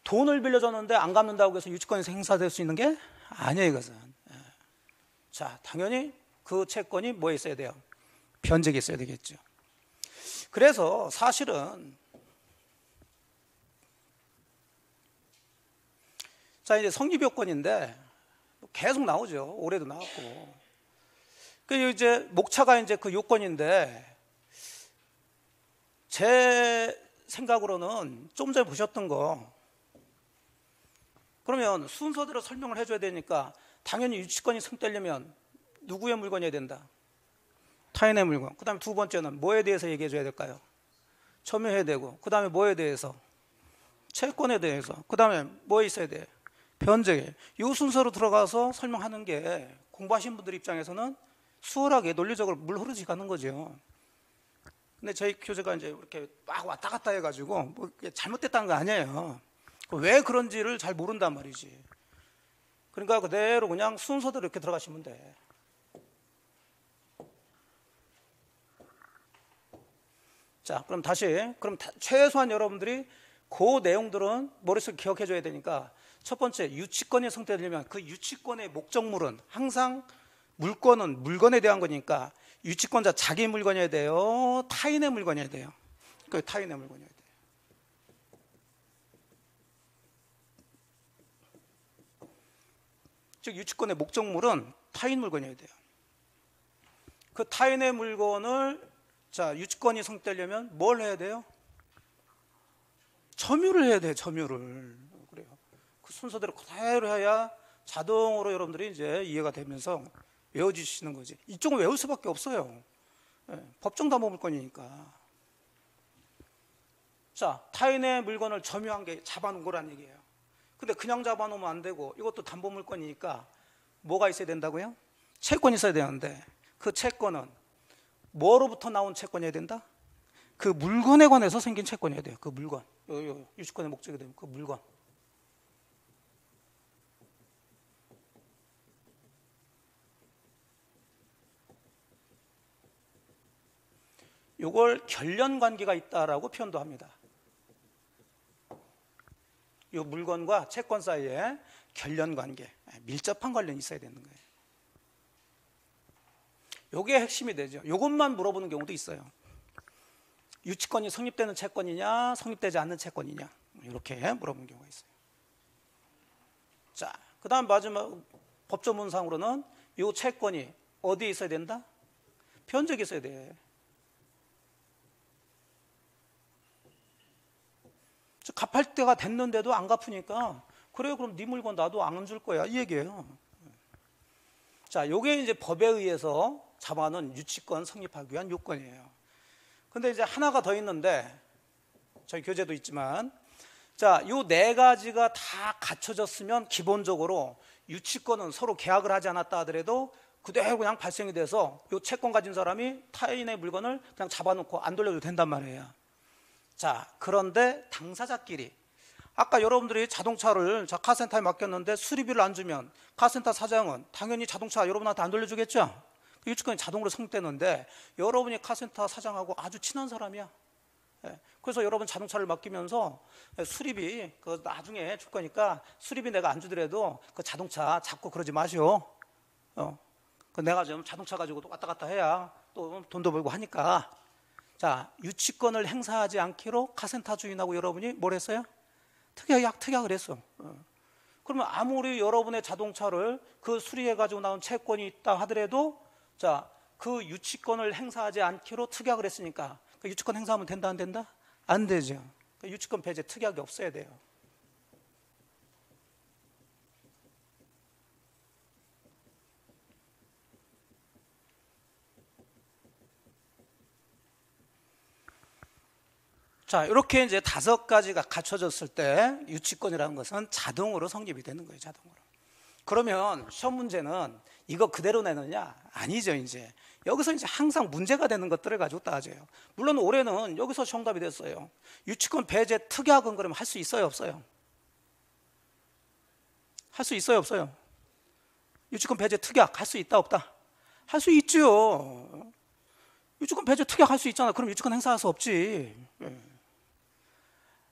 돈을 빌려줬는데 안 갚는다고 해서 유치권이 행사될 수 있는 게 아니에요, 이것은. 자, 당연히 그 채권이 뭐에 있어야 돼요? 변제기 있어야 되겠죠. 그래서 사실은 자, 이제 성립 요건인데 계속 나오죠. 올해도 나왔고. 그 이제 목차가 이제 그 요건인데 제 생각으로는 좀 전에 보셨던 거 그러면 순서대로 설명을 해줘야 되니까 당연히 유치권이 성되려면 누구의 물건이어야 된다? 타인의 물건. 그 다음에 두 번째는 뭐에 대해서 얘기해 줘야 될까요? 점유해야 되고. 그 다음에 뭐에 대해서? 채권에 대해서. 그 다음에 뭐 있어야 돼? 변제 이 순서로 들어가서 설명하는 게 공부하신 분들 입장에서는 수월하게 논리적으로 물 흐르지 가는 거죠. 근데 저희 교재가 이제 이렇게 막 왔다 갔다 해가지고 뭐 잘못됐다는 거 아니에요. 왜 그런지를 잘 모른단 말이지. 그러니까 그대로 그냥 순서대로 이렇게 들어가시면 돼. 자, 그럼 다시 그럼 다, 최소한 여러분들이 그 내용들은 머릿속에 기억해 줘야 되니까 첫 번째 유치권이 성립되려면 그 유치권의 목적물은 항상 물건은 물건에 대한 거니까 유치권자 자기 물건이어야 돼요. 타인의 물건이어야 돼요. 그 타인의 물건이어야 돼요. 즉 유치권의 목적물은 타인 물건이어야 돼요. 그 타인의 물건을 자 유치권이 성립되려면 뭘 해야 돼요? 점유를 해야 돼요. 점유를 순서대로 그대로 해야 자동으로 여러분들이 이제 이해가 되면서 외워주시는 거지. 이쪽은 외울 수밖에 없어요. 예, 법정 담보물건이니까. 자, 타인의 물건을 점유한 게 잡아놓은 거란 얘기예요. 근데 그냥 잡아놓으면 안 되고 이것도 담보 물건이니까 뭐가 있어야 된다고요? 채권이 있어야 되는데 그 채권은 뭐로부터 나온 채권이어야 된다? 그 물건에 관해서 생긴 채권이어야 돼요. 그 물건. 요, 요, 유치권의 목적이 되면 그 물건. 요걸 결련 관계가 있다라고 표현도 합니다. 이 물건과 채권 사이에 결련 관계, 밀접한 관련이 있어야 되는 거예요. 요게 핵심이 되죠. 요것만 물어보는 경우도 있어요. 유치권이 성립되는 채권이냐, 성립되지 않는 채권이냐, 이렇게 물어보는 경우가 있어요. 자, 그 다음 마지막 법조문상으로는 이 채권이 어디에 있어야 된다? 변적에 있어야 돼. 갚을 때가 됐는데도 안 갚으니까 그래 그럼 네 물건 나도 안 줄 거야 이 얘기예요. 자, 요게 이제 법에 의해서 잡아놓은 유치권 성립하기 위한 요건이에요. 근데 이제 하나가 더 있는데 저희 교재도 있지만 자, 요 네 가지가 다 갖춰졌으면 기본적으로 유치권은 서로 계약을 하지 않았다 하더라도 그대로 그냥 발생이 돼서 요 채권 가진 사람이 타인의 물건을 그냥 잡아놓고 안 돌려도 된단 말이에요. 자, 그런데 당사자끼리 아까 여러분들이 자동차를 자 카센터에 맡겼는데 수리비를 안 주면 카센터 사장은 당연히 자동차 여러분한테 안 돌려주겠죠? 그 유치권이 자동으로 성되는데 여러분이 카센터 사장하고 아주 친한 사람이야. 예, 그래서 여러분 자동차를 맡기면서 수리비 그 나중에 줄 거니까 수리비 내가 안 주더라도 그 자동차 잡고 그러지 마시오. 어, 그 내가 좀 자동차 가지고 또 왔다 갔다 해야 또 돈도 벌고 하니까 자, 유치권을 행사하지 않기로 카센터 주인하고 여러분이 뭘 했어요? 특약, 특약을 했어. 어. 그러면 아무리 여러분의 자동차를 그 수리해 가지고 나온 채권이 있다 하더라도 자, 그 유치권을 행사하지 않기로 특약을 했으니까 그 유치권 행사하면 된다 안 된다? 안 되죠. 그 유치권 배제 특약이 없어야 돼요. 자, 이렇게 이제 다섯 가지가 갖춰졌을 때 유치권이라는 것은 자동으로 성립이 되는 거예요, 자동으로. 그러면 시험 문제는 이거 그대로 내느냐? 아니죠, 이제. 여기서 이제 항상 문제가 되는 것들을 가지고 따져요. 물론 올해는 여기서 정답이 됐어요. 유치권 배제 특약은 그러면 할 수 있어요, 없어요? 할 수 있어요, 없어요? 유치권 배제 특약 할 수 있다, 없다? 할 수 있죠. 유치권 배제 특약 할 수 있잖아. 그럼 유치권 행사할 수 없지.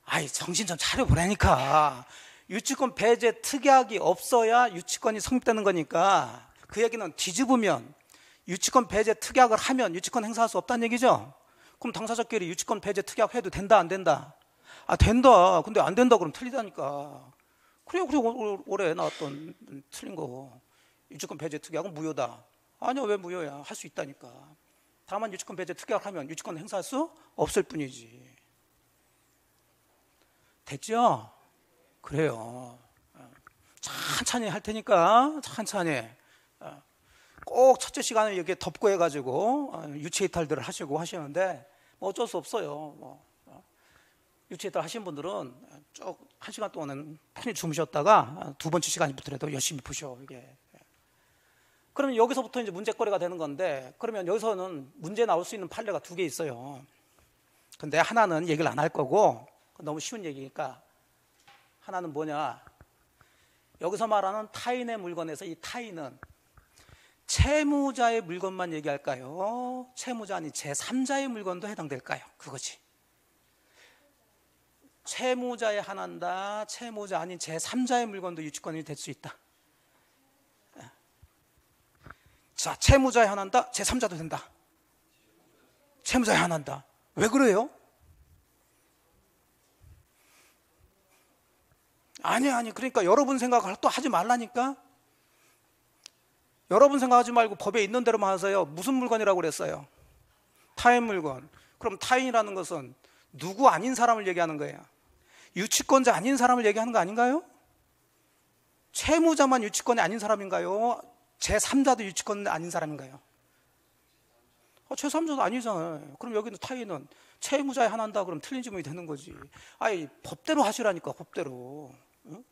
예. 아이 정신 좀 차려보라니까. 유치권 배제 특약이 없어야 유치권이 성립되는 거니까 그 얘기는 뒤집으면 유치권 배제 특약을 하면 유치권 행사할 수 없다는 얘기죠? 그럼 당사자끼리 유치권 배제 특약 해도 된다 안 된다? 아 된다. 근데 안 된다 그럼 틀리다니까. 그래 그래. 올해 나왔던 틀린 거. 유치권 배제 특약은 무효다. 아니야 왜 무효야? 할 수 있다니까. 다만 유치권 배제 특약을 하면 유치권 행사할 수 없을 뿐이지 됐죠? 그래요. 천천히 할 테니까 천천히. 꼭 첫째 시간에 이렇게 덮고 해가지고 유치 이탈들을 하시고 하시는데 뭐 어쩔 수 없어요. 뭐. 유치했다 하신 분들은 쭉 한 시간 동안은 편히 주무셨다가 두 번째 시간부터라도 열심히 보셔 이게. 그러면 여기서부터 이제 문제거리가 되는 건데 그러면 여기서는 문제 나올 수 있는 판례가 두 개 있어요. 근데 하나는 얘기를 안 할 거고 너무 쉬운 얘기니까 하나는 뭐냐? 여기서 말하는 타인의 물건에서 이 타인은 채무자의 물건만 얘기할까요? 채무자 아닌 제3자의 물건도 해당될까요? 그거지. 채무자에 한한다, 채무자 아닌 제3자의 물건도 유치권이 될 수 있다. 자, 채무자에 한한다, 제3자도 된다. 채무자에 한한다. 왜 그래요? 아니, 아니. 그러니까 여러분 생각을 또 하지 말라니까. 여러분 생각하지 말고 법에 있는 대로만 하세요. 무슨 물건이라고 그랬어요? 타인 물건. 그럼 타인이라는 것은 누구 아닌 사람을 얘기하는 거예요. 유치권자 아닌 사람을 얘기하는 거 아닌가요? 채무자만 유치권이 아닌 사람인가요? 제3자도 유치권 아닌 사람인가요? 어, 제3자도 아니잖아요. 그럼 여기는 타인은 채무자에 하나다 그럼 틀린 질문이 되는 거지. 아니, 법대로 하시라니까, 법대로. 응?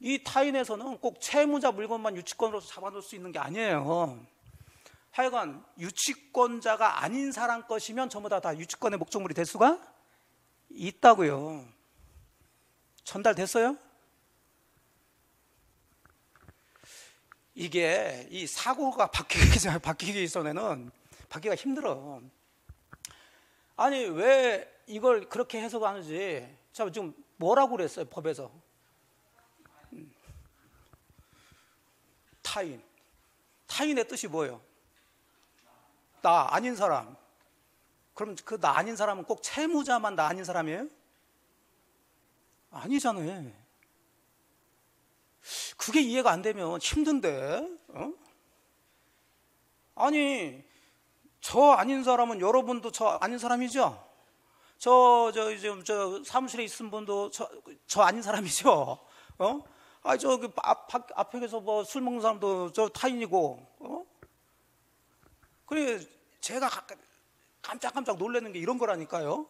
이 타인에서는 꼭 채무자 물건만 유치권으로 잡아놓을 수 있는 게 아니에요. 하여간 유치권자가 아닌 사람 것이면 전부 다, 다 유치권의 목적물이 될 수가 있다고요. 전달됐어요? 이게 이 사고가 바뀌기 바뀌기 전에는 바뀌기가 힘들어. 아니 왜 이걸 그렇게 해석하는지 자 지금 뭐라고 그랬어요 법에서 음. 타인 타인의 뜻이 뭐예요? 나 아닌 사람. 그럼 그 나 아닌 사람은 꼭 채무자만 나 아닌 사람이에요? 아니잖아요. 그게 이해가 안 되면 힘든데, 어? 아니, 저 아닌 사람은 여러분도 저 아닌 사람이죠? 저, 저, 지금 저 사무실에 있은 분도 저, 저 아닌 사람이죠? 어? 아, 저, 그 앞, 앞에서 뭐 술 먹는 사람도 저 타인이고, 어? 그래, 제가 깜짝깜짝 놀라는 게 이런 거라니까요.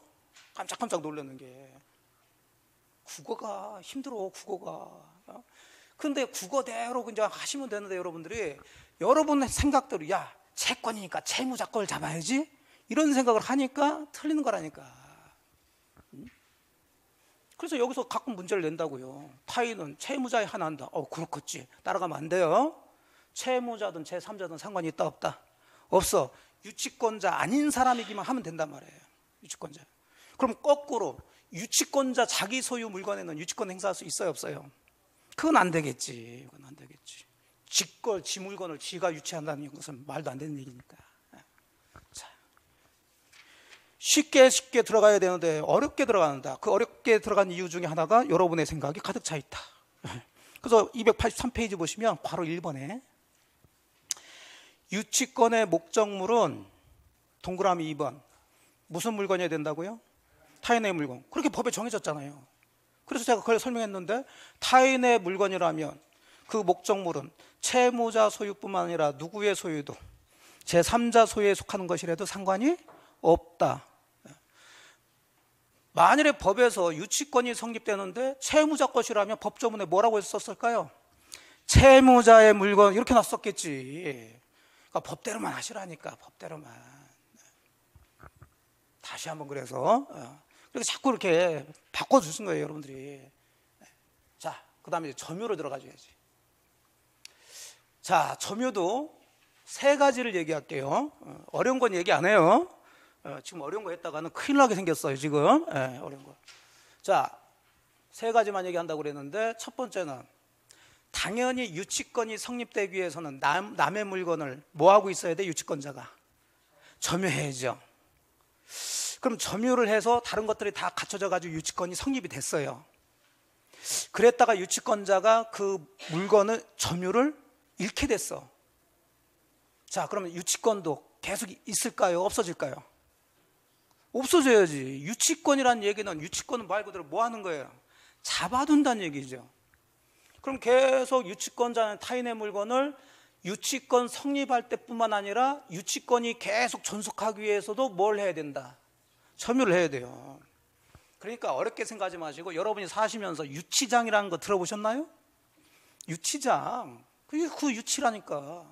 깜짝깜짝 놀라는 게. 국어가 힘들어, 국어가. 어? 근데 국어대로 그냥 하시면 되는데 여러분들이 여러분의 생각대로 야 채권이니까 채무자 걸 잡아야지 이런 생각을 하니까 틀리는 거라니까. 그래서 여기서 가끔 문제를 낸다고요. 타인은 채무자에 하나한다. 어 그렇겠지. 따라가면 안 돼요. 채무자든 제3자든 상관이 있다 없다. 없어. 유치권자 아닌 사람이기만 하면 된단 말이에요. 유치권자. 그럼 거꾸로 유치권자 자기 소유 물건에는 유치권 행사할 수 있어요 없어요? 그건 안 되겠지. 그건 안 되겠지. 지걸, 지 물건을 지가 유치한다는 것은 말도 안 되는 얘기니까. 자. 쉽게 쉽게 들어가야 되는데 어렵게 들어간다. 그 어렵게 들어간 이유 중에 하나가 여러분의 생각이 가득 차 있다. 그래서 283페이지 보시면 바로 1번에 유치권의 목적물은 동그라미 2번. 무슨 물건이어야 된다고요? 타인의 물건. 그렇게 법에 정해졌잖아요. 그래서 제가 그걸 설명했는데 타인의 물건이라면 그 목적물은 채무자 소유뿐만 아니라 누구의 소유도 제3자 소유에 속하는 것이라도 상관이 없다. 만일에 법에서 유치권이 성립되는데 채무자 것이라면 법조문에 뭐라고 썼을까요? 채무자의 물건 이렇게 놨었겠지. 그러니까 법대로만 하시라니까 법대로만. 다시 한번 그래서 어. 그래서 자꾸 이렇게 바꿔 주신 거예요, 여러분들이. 자, 그 다음에 점유로 들어가줘야지. 자, 점유도 세 가지를 얘기할게요. 어, 어려운 건 얘기 안 해요. 어, 지금 어려운 거 했다가는 큰일 나게 생겼어요, 지금. 네, 어려운 거. 자, 세 가지만 얘기한다고 그랬는데, 첫 번째는 당연히 유치권이 성립되기 위해서는 남, 남의 물건을 뭐 하고 있어야 돼, 유치권자가? 점유해야죠. 그럼 점유를 해서 다른 것들이 다 갖춰져 가지고 유치권이 성립이 됐어요. 그랬다가 유치권자가 그 물건을 점유를 잃게 됐어. 자, 그러면 유치권도 계속 있을까요? 없어질까요? 없어져야지. 유치권이라는 얘기는 유치권은 말 그대로 뭐 하는 거예요? 잡아둔다는 얘기죠. 그럼 계속 유치권자는 타인의 물건을 유치권 성립할 때뿐만 아니라 유치권이 계속 존속하기 위해서도 뭘 해야 된다? 점유를 해야 돼요. 그러니까 어렵게 생각하지 마시고 여러분이 사시면서 유치장이라는 거 들어보셨나요? 유치장. 그게 그 유치라니까.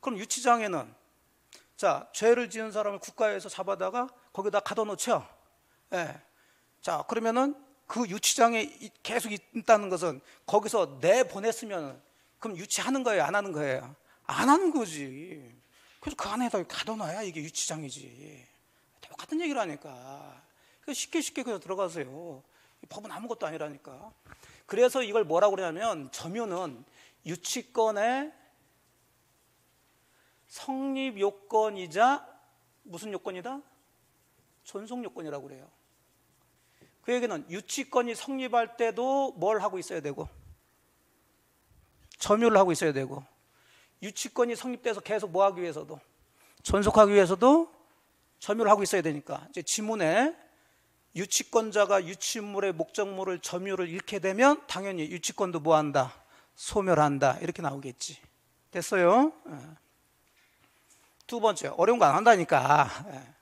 그럼 유치장에는 자 죄를 지은 사람을 국가에서 잡아다가 거기다 가둬놓죠. 예. 자 그러면은 그 유치장에 이- 계속 있다는 것은 거기서 내 보냈으면 그럼 유치하는 거예요, 안 하는 거예요? 안 하는 거지. 그래서 그 안에다 가둬놔야 이게 유치장이지. 똑같은 얘기를 하니까. 그 쉽게 쉽게 그냥 들어가세요. 이 법은 아무것도 아니라니까. 그래서 이걸 뭐라고 그러냐면 점유는 유치권의 성립 요건이자 무슨 요건이다? 존속 요건이라고 그래요. 그 얘기는 유치권이 성립할 때도 뭘 하고 있어야 되고 점유를 하고 있어야 되고 유치권이 성립돼서 계속 뭐 하기 위해서도 존속하기 위해서도 점유를 하고 있어야 되니까 이제 지문에 유치권자가 유치물의 목적물을 점유를 잃게 되면 당연히 유치권도 뭐 한다 소멸한다 이렇게 나오겠지 됐어요? 예. 두 번째 어려운 거 안 한다니까 예.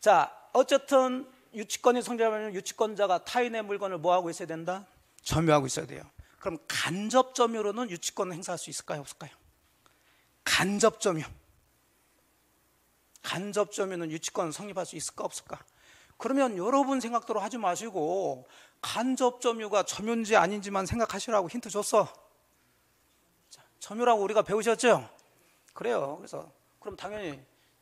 자 어쨌든 유치권이 성립하면 유치권자가 타인의 물건을 뭐 하고 있어야 된다 점유하고 있어야 돼요 그럼 간접 점유로는 유치권을 행사할 수 있을까요 없을까요? 간접 점유 간접 점유는 유치권 성립할 수 있을까 없을까? 그러면 여러분 생각대로 하지 마시고 간접 점유가 점유인지 아닌지만 생각하시라고 힌트 줬어. 자, 점유라고 우리가 배우셨죠? 그래요. 그래서 그럼 당연히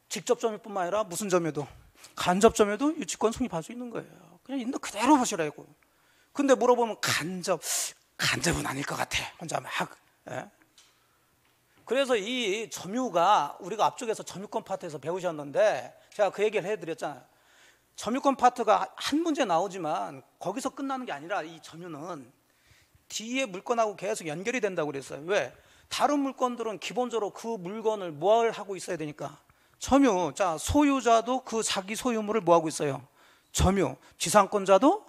직접 점유뿐만 아니라 무슨 점유도 간접 점유도 유치권 성립할 수 있는 거예요. 그냥 있는 그대로 보시라고. 근데 물어보면 간접 간접은 아닐 것 같아. 혼자 막. 예? 그래서 이 점유가 우리가 앞쪽에서 점유권 파트에서 배우셨는데 제가 그 얘기를 해드렸잖아요. 점유권 파트가 한 문제 나오지만 거기서 끝나는 게 아니라 이 점유는 뒤에 물건하고 계속 연결이 된다고 그랬어요. 왜? 다른 물건들은 기본적으로 그 물건을 뭘 하고 있어야 되니까. 점유. 자, 소유자도 그 자기 소유물을 뭐 하고 있어요? 점유. 지상권자도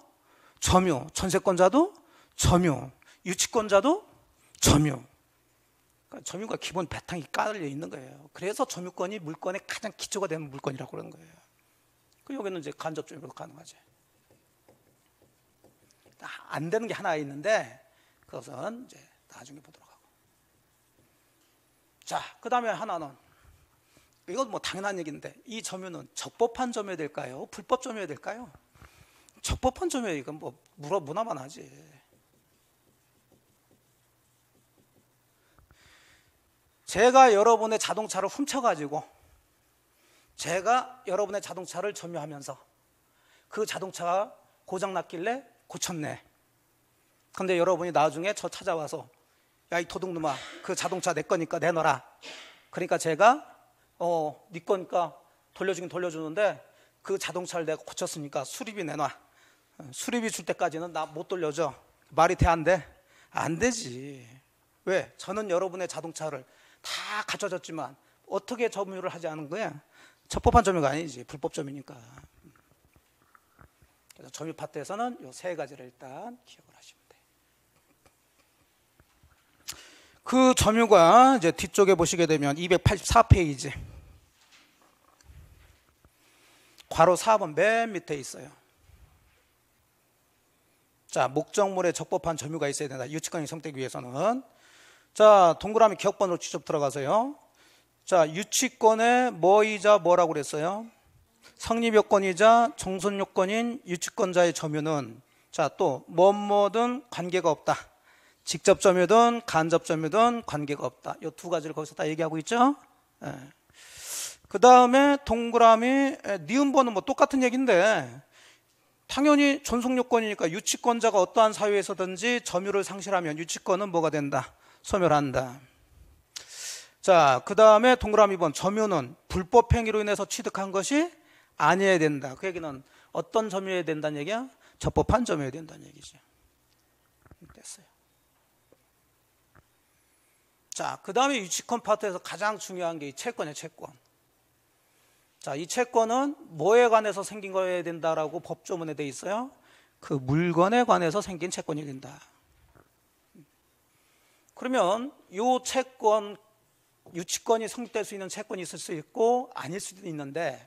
점유. 전세권자도 점유. 유치권자도 점유. 그러니까 점유가 기본 바탕이 깔려 있는 거예요. 그래서 점유권이 물건의 가장 기초가 되는 물건이라고 그러는 거예요. 그 여기는 이제 간접 점유로 가능하지. 아, 안 되는 게 하나 있는데 그것은 이제 나중에 보도록 하고. 자, 그 다음에 하나는 이건 뭐 당연한 얘기인데 이 점유는 적법한 점유야 될까요? 불법 점유야 될까요? 적법한 점유야 이건 뭐 물어 문화만 하지. 제가 여러분의 자동차를 훔쳐가지고 제가 여러분의 자동차를 점유하면서 그 자동차가 고장 났길래 고쳤네. 근데 여러분이 나중에 저 찾아와서 야 이 도둑놈아 그 자동차 내 거니까 내놔라. 그러니까 제가 어 네 거니까 돌려주긴 돌려주는데 그 자동차를 내가 고쳤으니까 수리비 내놔. 어, 수리비 줄 때까지는 나 못 돌려줘. 말이 돼 안 돼? 안 되지. 왜? 저는 여러분의 자동차를 다 갖춰졌지만 어떻게 점유를 하지 않은 거야? 적법한 점유가 아니지 불법 점유니까. 그래서 점유 파트에서는 이세 가지를 일단 기억을 하시면 돼. 그 점유가 이제 뒤쪽에 보시게 되면 284페이지 괄호 4번 맨 밑에 있어요. 자, 목적물에 적법한 점유가 있어야 된다. 유치권이 성되기 위해서는 자, 동그라미 기억번호로 직접 들어가세요. 자, 유치권의 뭐이자 뭐라고 그랬어요? 성립 요건이자 정손 요건인 유치권자의 점유는 자, 또 뭐뭐든 관계가 없다. 직접 점유든 간접 점유든 관계가 없다. 이 두 가지를 거기서 다 얘기하고 있죠. 예. 그 다음에 동그라미 에, 니은번은 뭐 똑같은 얘기인데 당연히 존속 요건이니까 유치권자가 어떠한 사유에서든지 점유를 상실하면 유치권은 뭐가 된다? 소멸한다. 자, 그 다음에 동그라미 번 점유는 불법 행위로 인해서 취득한 것이 아니어야 된다. 그 얘기는 어떤 점유해야 된다는 얘기야? 적법한 점유해야 된다는 얘기죠. 됐어요. 자, 그 다음에 유치권 파트에서 가장 중요한 게 이 채권이에요, 채권. 자, 이 채권은 뭐에 관해서 생긴 거여야 된다라고 법조문에 돼 있어요? 그 물건에 관해서 생긴 채권이 된다. 그러면 요 채권 유치권이 성립될 수 있는 채권이 있을 수 있고 아닐 수도 있는데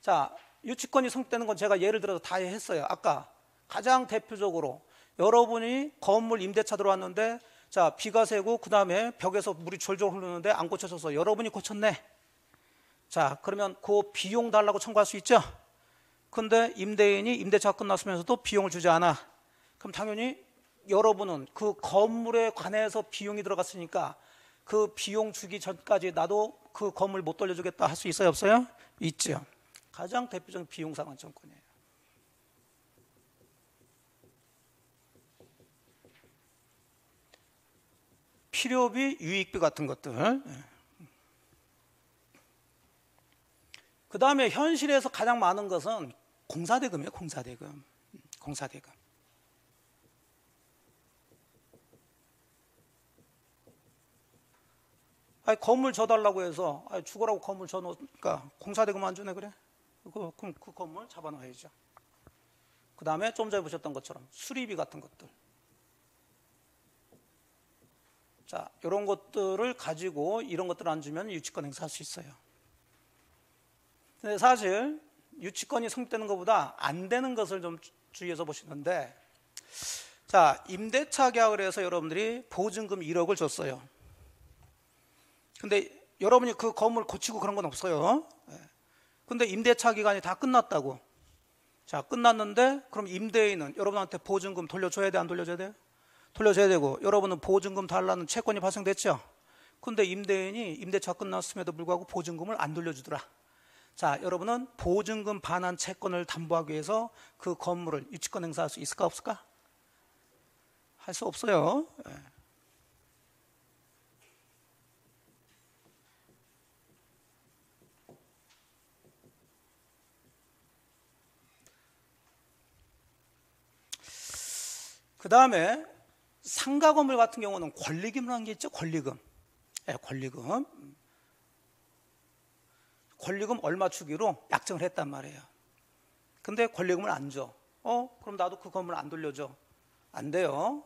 자 유치권이 성립되는 건 제가 예를 들어서 다 했어요. 아까 가장 대표적으로 여러분이 건물 임대차 들어왔는데 자 비가 새고 그 다음에 벽에서 물이 졸졸 흐르는데 안 고쳐져서 여러분이 고쳤네. 자 그러면 그 비용 달라고 청구할 수 있죠. 근데 임대인이 임대차가 끝났으면서도 비용을 주지 않아. 그럼 당연히 여러분은 그 건물에 관해서 비용이 들어갔으니까 그 비용 주기 전까지 나도 그 건물 못 돌려주겠다 할 수 있어요 없어요? 있죠. 가장 대표적인 비용 상환 청구권이에요. 필요비, 유익비 같은 것들. 그 다음에 현실에서 가장 많은 것은 공사대금이에요, 공사대금. 공사대금. 아니, 건물 줘달라고 해서 아니, 죽으라고 건물 줘놓으니까 공사대금 안 주네 그래? 그, 그럼 그 건물 잡아놔야죠. 그 다음에 좀 전에 보셨던 것처럼 수리비 같은 것들. 자, 이런 것들을 가지고 이런 것들 안 주면 유치권 행사할 수 있어요. 근데 사실 유치권이 성립되는 것보다 안 되는 것을 좀 주의해서 보시는데 자, 임대차 계약을 해서 여러분들이 보증금 1억을 줬어요. 근데 여러분이 그 건물 고치고 그런 건 없어요. 예. 근데 임대차 기간이 다 끝났다고. 자, 끝났는데 그럼 임대인은 여러분한테 보증금 돌려줘야 돼, 안 돌려줘야 돼요? 돌려줘야 되고 여러분은 보증금 달라는 채권이 발생됐죠. 근데 임대인이 임대차 끝났음에도 불구하고 보증금을 안 돌려주더라. 자, 여러분은 보증금 반환 채권을 담보하기 위해서 그 건물을 유치권 행사할 수 있을까 없을까? 할 수 없어요. 예. 그 다음에 상가 건물 같은 경우는 권리금이라는 게 있죠. 권리금. 네, 권리금. 권리금 얼마 주기로 약정을 했단 말이에요. 근데 권리금을 안 줘. 어? 그럼 나도 그 건물 안 돌려줘. 안 돼요.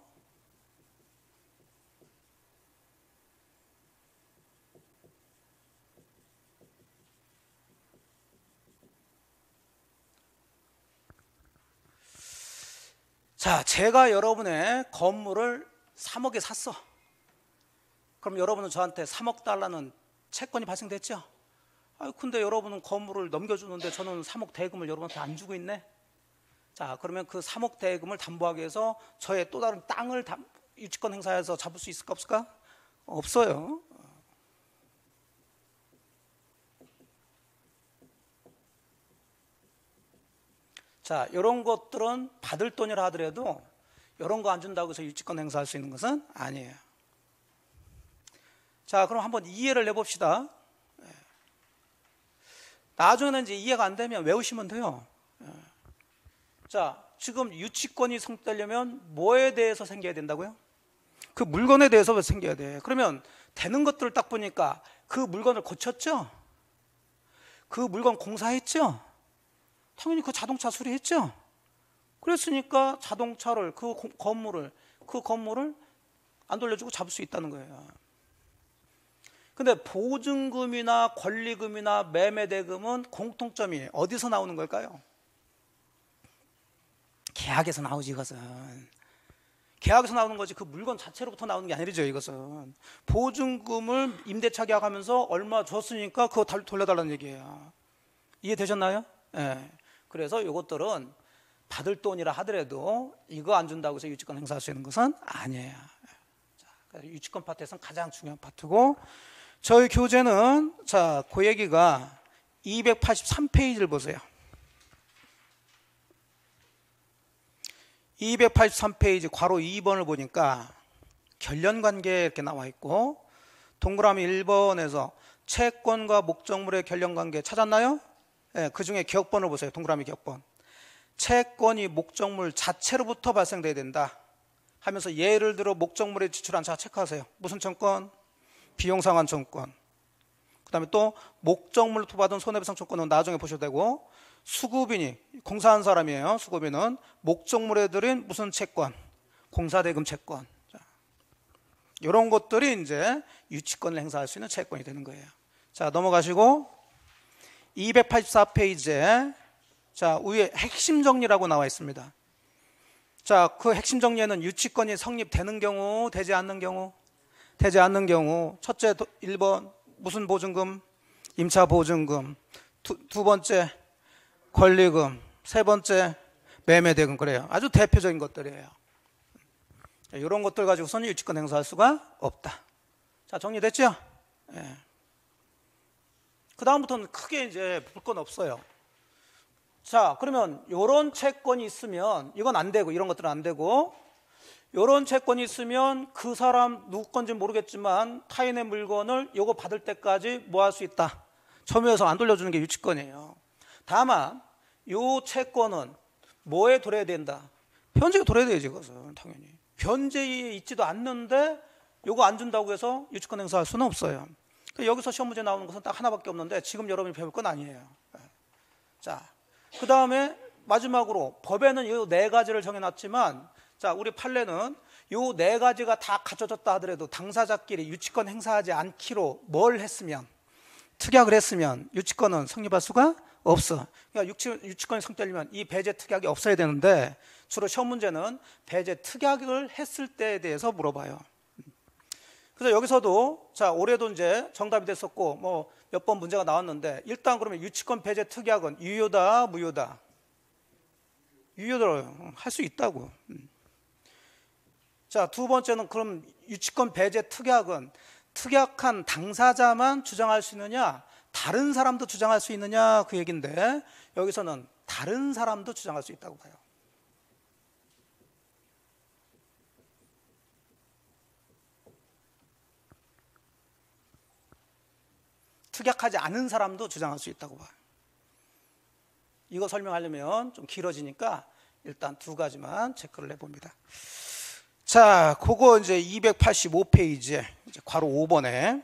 자, 제가 여러분의 건물을 3억에 샀어. 그럼 여러분은 저한테 3억 달러는 채권이 발생됐죠? 아, 근데 여러분은 건물을 넘겨주는데 저는 3억 대금을 여러분한테 안 주고 있네. 자, 그러면 그 3억 대금을 담보하기 위해서 저의 또 다른 땅을 담, 유치권 행사해서 잡을 수 있을까 없을까? 없어요. 자, 이런 것들은 받을 돈이라 하더라도 이런 거 안 준다고 해서 유치권 행사할 수 있는 것은 아니에요. 자, 그럼 한번 이해를 해봅시다. 예. 나중에는 이제 이해가 안 되면 외우시면 돼요. 예. 자, 지금 유치권이 성립되려면 뭐에 대해서 생겨야 된다고요? 그 물건에 대해서 생겨야 돼. 그러면 되는 것들을 딱 보니까 그 물건을 고쳤죠? 그 물건 공사했죠? 당연히 그 자동차 수리했죠. 그랬으니까 자동차를 그 건물을 그 건물을 안 돌려주고 잡을 수 있다는 거예요. 근데 보증금이나 권리금이나 매매대금은 공통점이 어디서 나오는 걸까요? 계약에서 나오지 이것은. 계약에서 나오는 거지 그 물건 자체로부터 나오는 게 아니죠 이것은. 보증금을 임대차 계약하면서 얼마 줬으니까 그거 돌려달라는 얘기예요. 이해되셨나요? 예. 네. 그래서 이것들은 받을 돈이라 하더라도 이거 안 준다고 해서 유치권 행사할 수 있는 것은 아니에요. 자, 유치권 파트에서는 가장 중요한 파트고 저희 교재는 자, 그 얘기가 283페이지를 보세요. 283페이지 괄호 2번을 보니까 결련관계 이렇게 나와 있고 동그라미 1번에서 채권과 목적물의 결련관계 찾았나요? 예, 그 중에 기억번을 보세요. 동그라미 기억번. 채권이 목적물 자체로부터 발생돼야 된다. 하면서 예를 들어 목적물에 지출한 자 체크하세요. 무슨 청권? 비용상환 청권. 그 다음에 또 목적물로 받은 손해배상 청권은 나중에 보셔도 되고 수급인이 공사한 사람이에요. 수급인은 목적물에 들인 무슨 채권? 공사대금 채권. 자, 이런 것들이 이제 유치권을 행사할 수 있는 채권이 되는 거예요. 자 넘어가시고 284페이지에 자, 위에 핵심 정리라고 나와 있습니다. 자, 그 핵심 정리에는 유치권이 성립되는 경우, 되지 않는 경우, 되지 않는 경우, 첫째 1번 무슨 보증금? 임차 보증금. 두, 두 번째 권리금. 세 번째 매매 대금 그래요. 아주 대표적인 것들이에요. 이런 것들 가지고서는 유치권 행사할 수가 없다. 자, 정리됐죠? 예. 그 다음부터는 크게 이제 볼 건 없어요. 자, 그러면 이런 채권이 있으면 이건 안 되고 이런 것들은 안 되고 이런 채권이 있으면 그 사람 누구 건지 모르겠지만 타인의 물건을 요거 받을 때까지 뭐할수 있다. 점유해서 안 돌려주는 게 유치권이에요. 다만 요 채권은 뭐에 돌아야 된다. 변제가 돌아야 되지 그것은 당연히. 변제에 있지도 않는데 요거 안 준다고 해서 유치권 행사할 수는 없어요. 그러니까 여기서 시험 문제 나오는 것은 딱 하나밖에 없는데 지금 여러분이 배울 건 아니에요. 예. 자, 그 다음에 마지막으로 법에는 이 네 가지를 정해놨지만 자, 우리 판례는 요 네 가지가 다 갖춰졌다 하더라도 당사자끼리 유치권 행사하지 않기로 뭘 했으면 특약을 했으면 유치권은 성립할 수가 없어. 그러니까 유치, 권이 성립되려면 이 배제 특약이 없어야 되는데 주로 시험 문제는 배제 특약을 했을 때에 대해서 물어봐요. 그래서 여기서도 자 올해도 이제 정답이 됐었고 뭐 몇 번 문제가 나왔는데 일단 그러면 유치권 배제 특약은 유효다 무효다 유효다 할 수 있다고. 음. 자두 번째는 그럼 유치권 배제 특약은 특약한 당사자만 주장할 수 있느냐 다른 사람도 주장할 수 있느냐 그 얘기인데 여기서는 다른 사람도 주장할 수 있다고 봐요. 특약하지 않은 사람도 주장할 수 있다고 봐요. 이거 설명하려면 좀 길어지니까 일단 두 가지만 체크를 해봅니다. 자, 그거 이제 285페이지에 이제 괄호 5번에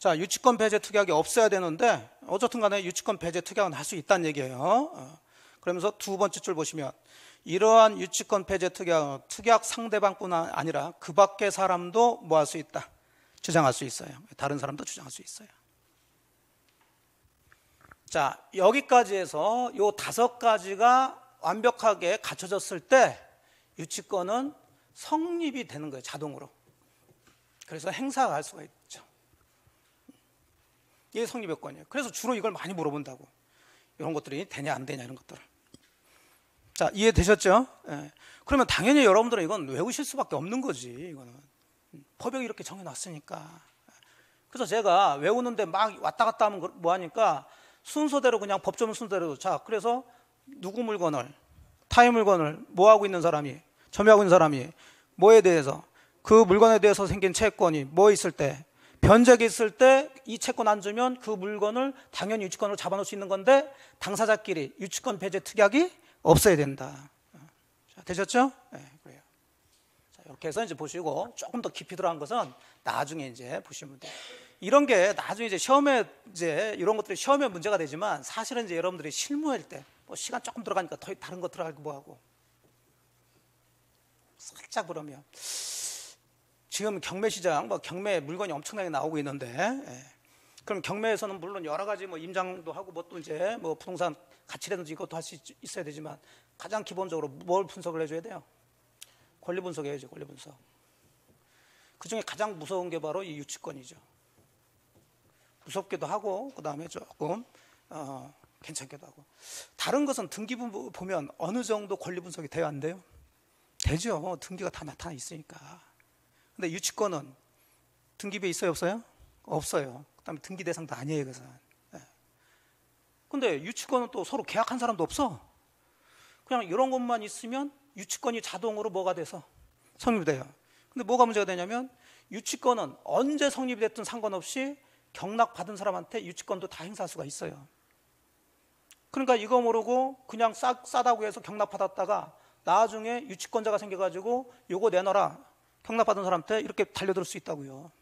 자, 유치권 배제 특약이 없어야 되는데 어쨌든 간에 유치권 배제 특약은 할 수 있다는 얘기예요. 어. 그러면서 두 번째 줄 보시면 이러한 유치권 배제 특약, 특약 상대방뿐 아니라 그 밖의 사람도 뭐 할 수 있다. 주장할 수 있어요. 다른 사람도 주장할 수 있어요. 자, 여기까지 해서 요 다섯 가지가 완벽하게 갖춰졌을 때 유치권은 성립이 되는 거예요, 자동으로. 그래서 행사가 할 수가 있죠. 이게 성립 요건이에요. 그래서 주로 이걸 많이 물어본다고. 이런 것들이 되냐 안 되냐 이런 것들을. 자, 이해되셨죠? 예. 그러면 당연히 여러분들은 이건 외우실 수밖에 없는 거지, 이거는. 법역이 이렇게 정해놨으니까. 그래서 제가 외우는데 막 왔다 갔다 하면 뭐 하니까 순서대로 그냥 법조문 순서대로 자 그래서 누구 물건을 타의 물건을 뭐 하고 있는 사람이 점유하고 있는 사람이 뭐에 대해서 그 물건에 대해서 생긴 채권이 뭐 있을 때 변제가 있을 때 이 채권 안 주면 그 물건을 당연히 유치권으로 잡아놓을 수 있는 건데 당사자끼리 유치권 배제 특약이 없어야 된다. 자, 되셨죠? 네. 이렇게 해서 이제 보시고 조금 더 깊이 들어간 것은 나중에 이제 보시면 돼요. 이런 게 나중에 이제 시험에 이제 이런 것들이 시험에 문제가 되지만 사실은 이제 여러분들이 실무할 때 뭐 시간 조금 들어가니까 더 다른 거 들어가고 뭐 하고 살짝 그러면 지금 경매 시장 뭐 경매 물건이 엄청나게 나오고 있는데 예. 그럼 경매에서는 물론 여러 가지 뭐 임장도 하고 뭐 또 이제 뭐 부동산 가치라든지 이것도 할 수 있어야 되지만 가장 기본적으로 뭘 분석을 해줘야 돼요? 권리 분석해야죠, 권리 분석. 그 중에 가장 무서운 게 바로 이 유치권이죠. 무섭기도 하고, 그 다음에 조금, 어, 괜찮기도 하고. 다른 것은 등기부 보면 어느 정도 권리 분석이 돼야 안 돼요? 되죠. 등기가 다 나타나 있으니까. 근데 유치권은 등기부에 있어요, 없어요? 없어요. 그 다음에 등기 대상도 아니에요, 그것은. 네. 근데 유치권은 또 서로 계약한 사람도 없어. 그냥 이런 것만 있으면 유치권이 자동으로 뭐가 돼서 성립돼요. 근데 뭐가 문제가 되냐면 유치권은 언제 성립이 됐든 상관없이 경락 받은 사람한테 유치권도 다 행사할 수가 있어요. 그러니까 이거 모르고 그냥 싸, 싸다고 해서 경락 받았다가 나중에 유치권자가 생겨가지고 요거 내놔라 경락 받은 사람한테 이렇게 달려들 수 있다고요.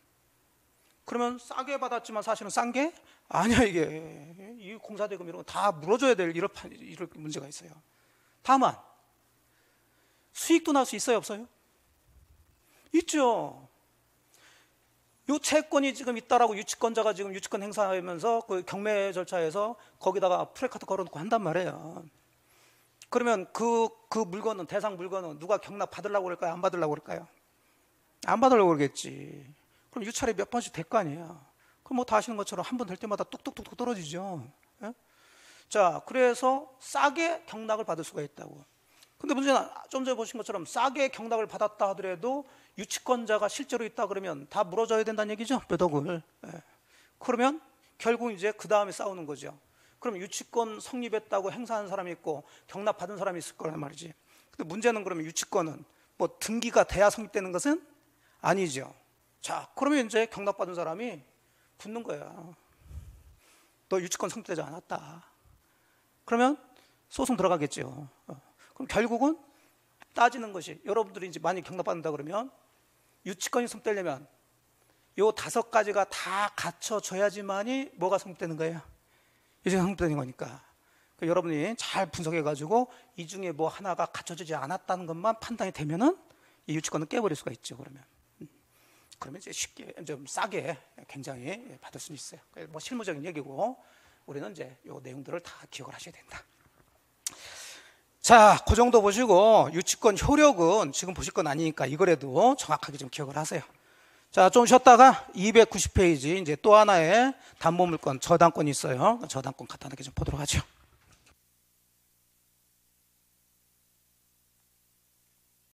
그러면 싸게 받았지만 사실은 싼 게 아니야 이게 이 공사대금 이런 거 다 물어줘야 될 이럴, 이럴 문제가 있어요. 다만 수익도 날 수 있어요, 없어요? 있죠. 요 채권이 지금 있다라고 유치권자가 지금 유치권 행사하면서 그 경매 절차에서 거기다가 프레카드 걸어놓고 한단 말이에요. 그러면 그, 그 물건은, 대상 물건은 누가 경납 받으려고 그럴까요? 안 받으려고 그럴까요? 안 받으려고 그러겠지. 그럼 유찰이 몇 번씩 될 거 아니에요. 그럼 뭐 다 아시는 것처럼 한 번 될 때마다 뚝뚝뚝뚝 떨어지죠. 예? 자, 그래서 싸게 경락을 받을 수가 있다고. 근데 문제는 좀 전에 보신 것처럼 싸게 경락을 받았다 하더라도 유치권자가 실제로 있다 그러면 다 물어줘야 된다는 얘기죠. 몇 억을. 예. 그러면 결국 이제 그 다음에 싸우는 거죠. 그럼 유치권 성립했다고 행사한 사람이 있고 경납 받은 사람이 있을 거란 말이지. 근데 문제는 그러면 유치권은 뭐 등기가 돼야 성립되는 것은 아니죠. 자, 그러면 이제 경납 받은 사람이 붙는 거야. 너 유치권 성립되지 않았다. 그러면 소송 들어가겠죠. 어. 그럼 결국은 따지는 것이 여러분들이 이제 많이 경납받는다 그러면 유치권이 성립되려면 요 다섯 가지가 다 갖춰져야지만이 뭐가 성립되는 거예요? 이제 성립되는 거니까. 그 여러분이 잘 분석해가지고 이 중에 뭐 하나가 갖춰지지 않았다는 것만 판단이 되면은 이 유치권은 깨버릴 수가 있죠. 그러면. 음. 그러면 이제 쉽게 좀 싸게 굉장히 받을 수 있어요. 뭐 실무적인 얘기고 우리는 이제 요 내용들을 다 기억을 하셔야 된다. 자, 그 정도 보시고 유치권 효력은 지금 보실 건 아니니까 이거라도 정확하게 좀 기억을 하세요. 자, 좀 쉬었다가 290페이지 이제 또 하나의 담보 물권 저당권이 있어요. 저당권 간단하게 좀 보도록 하죠.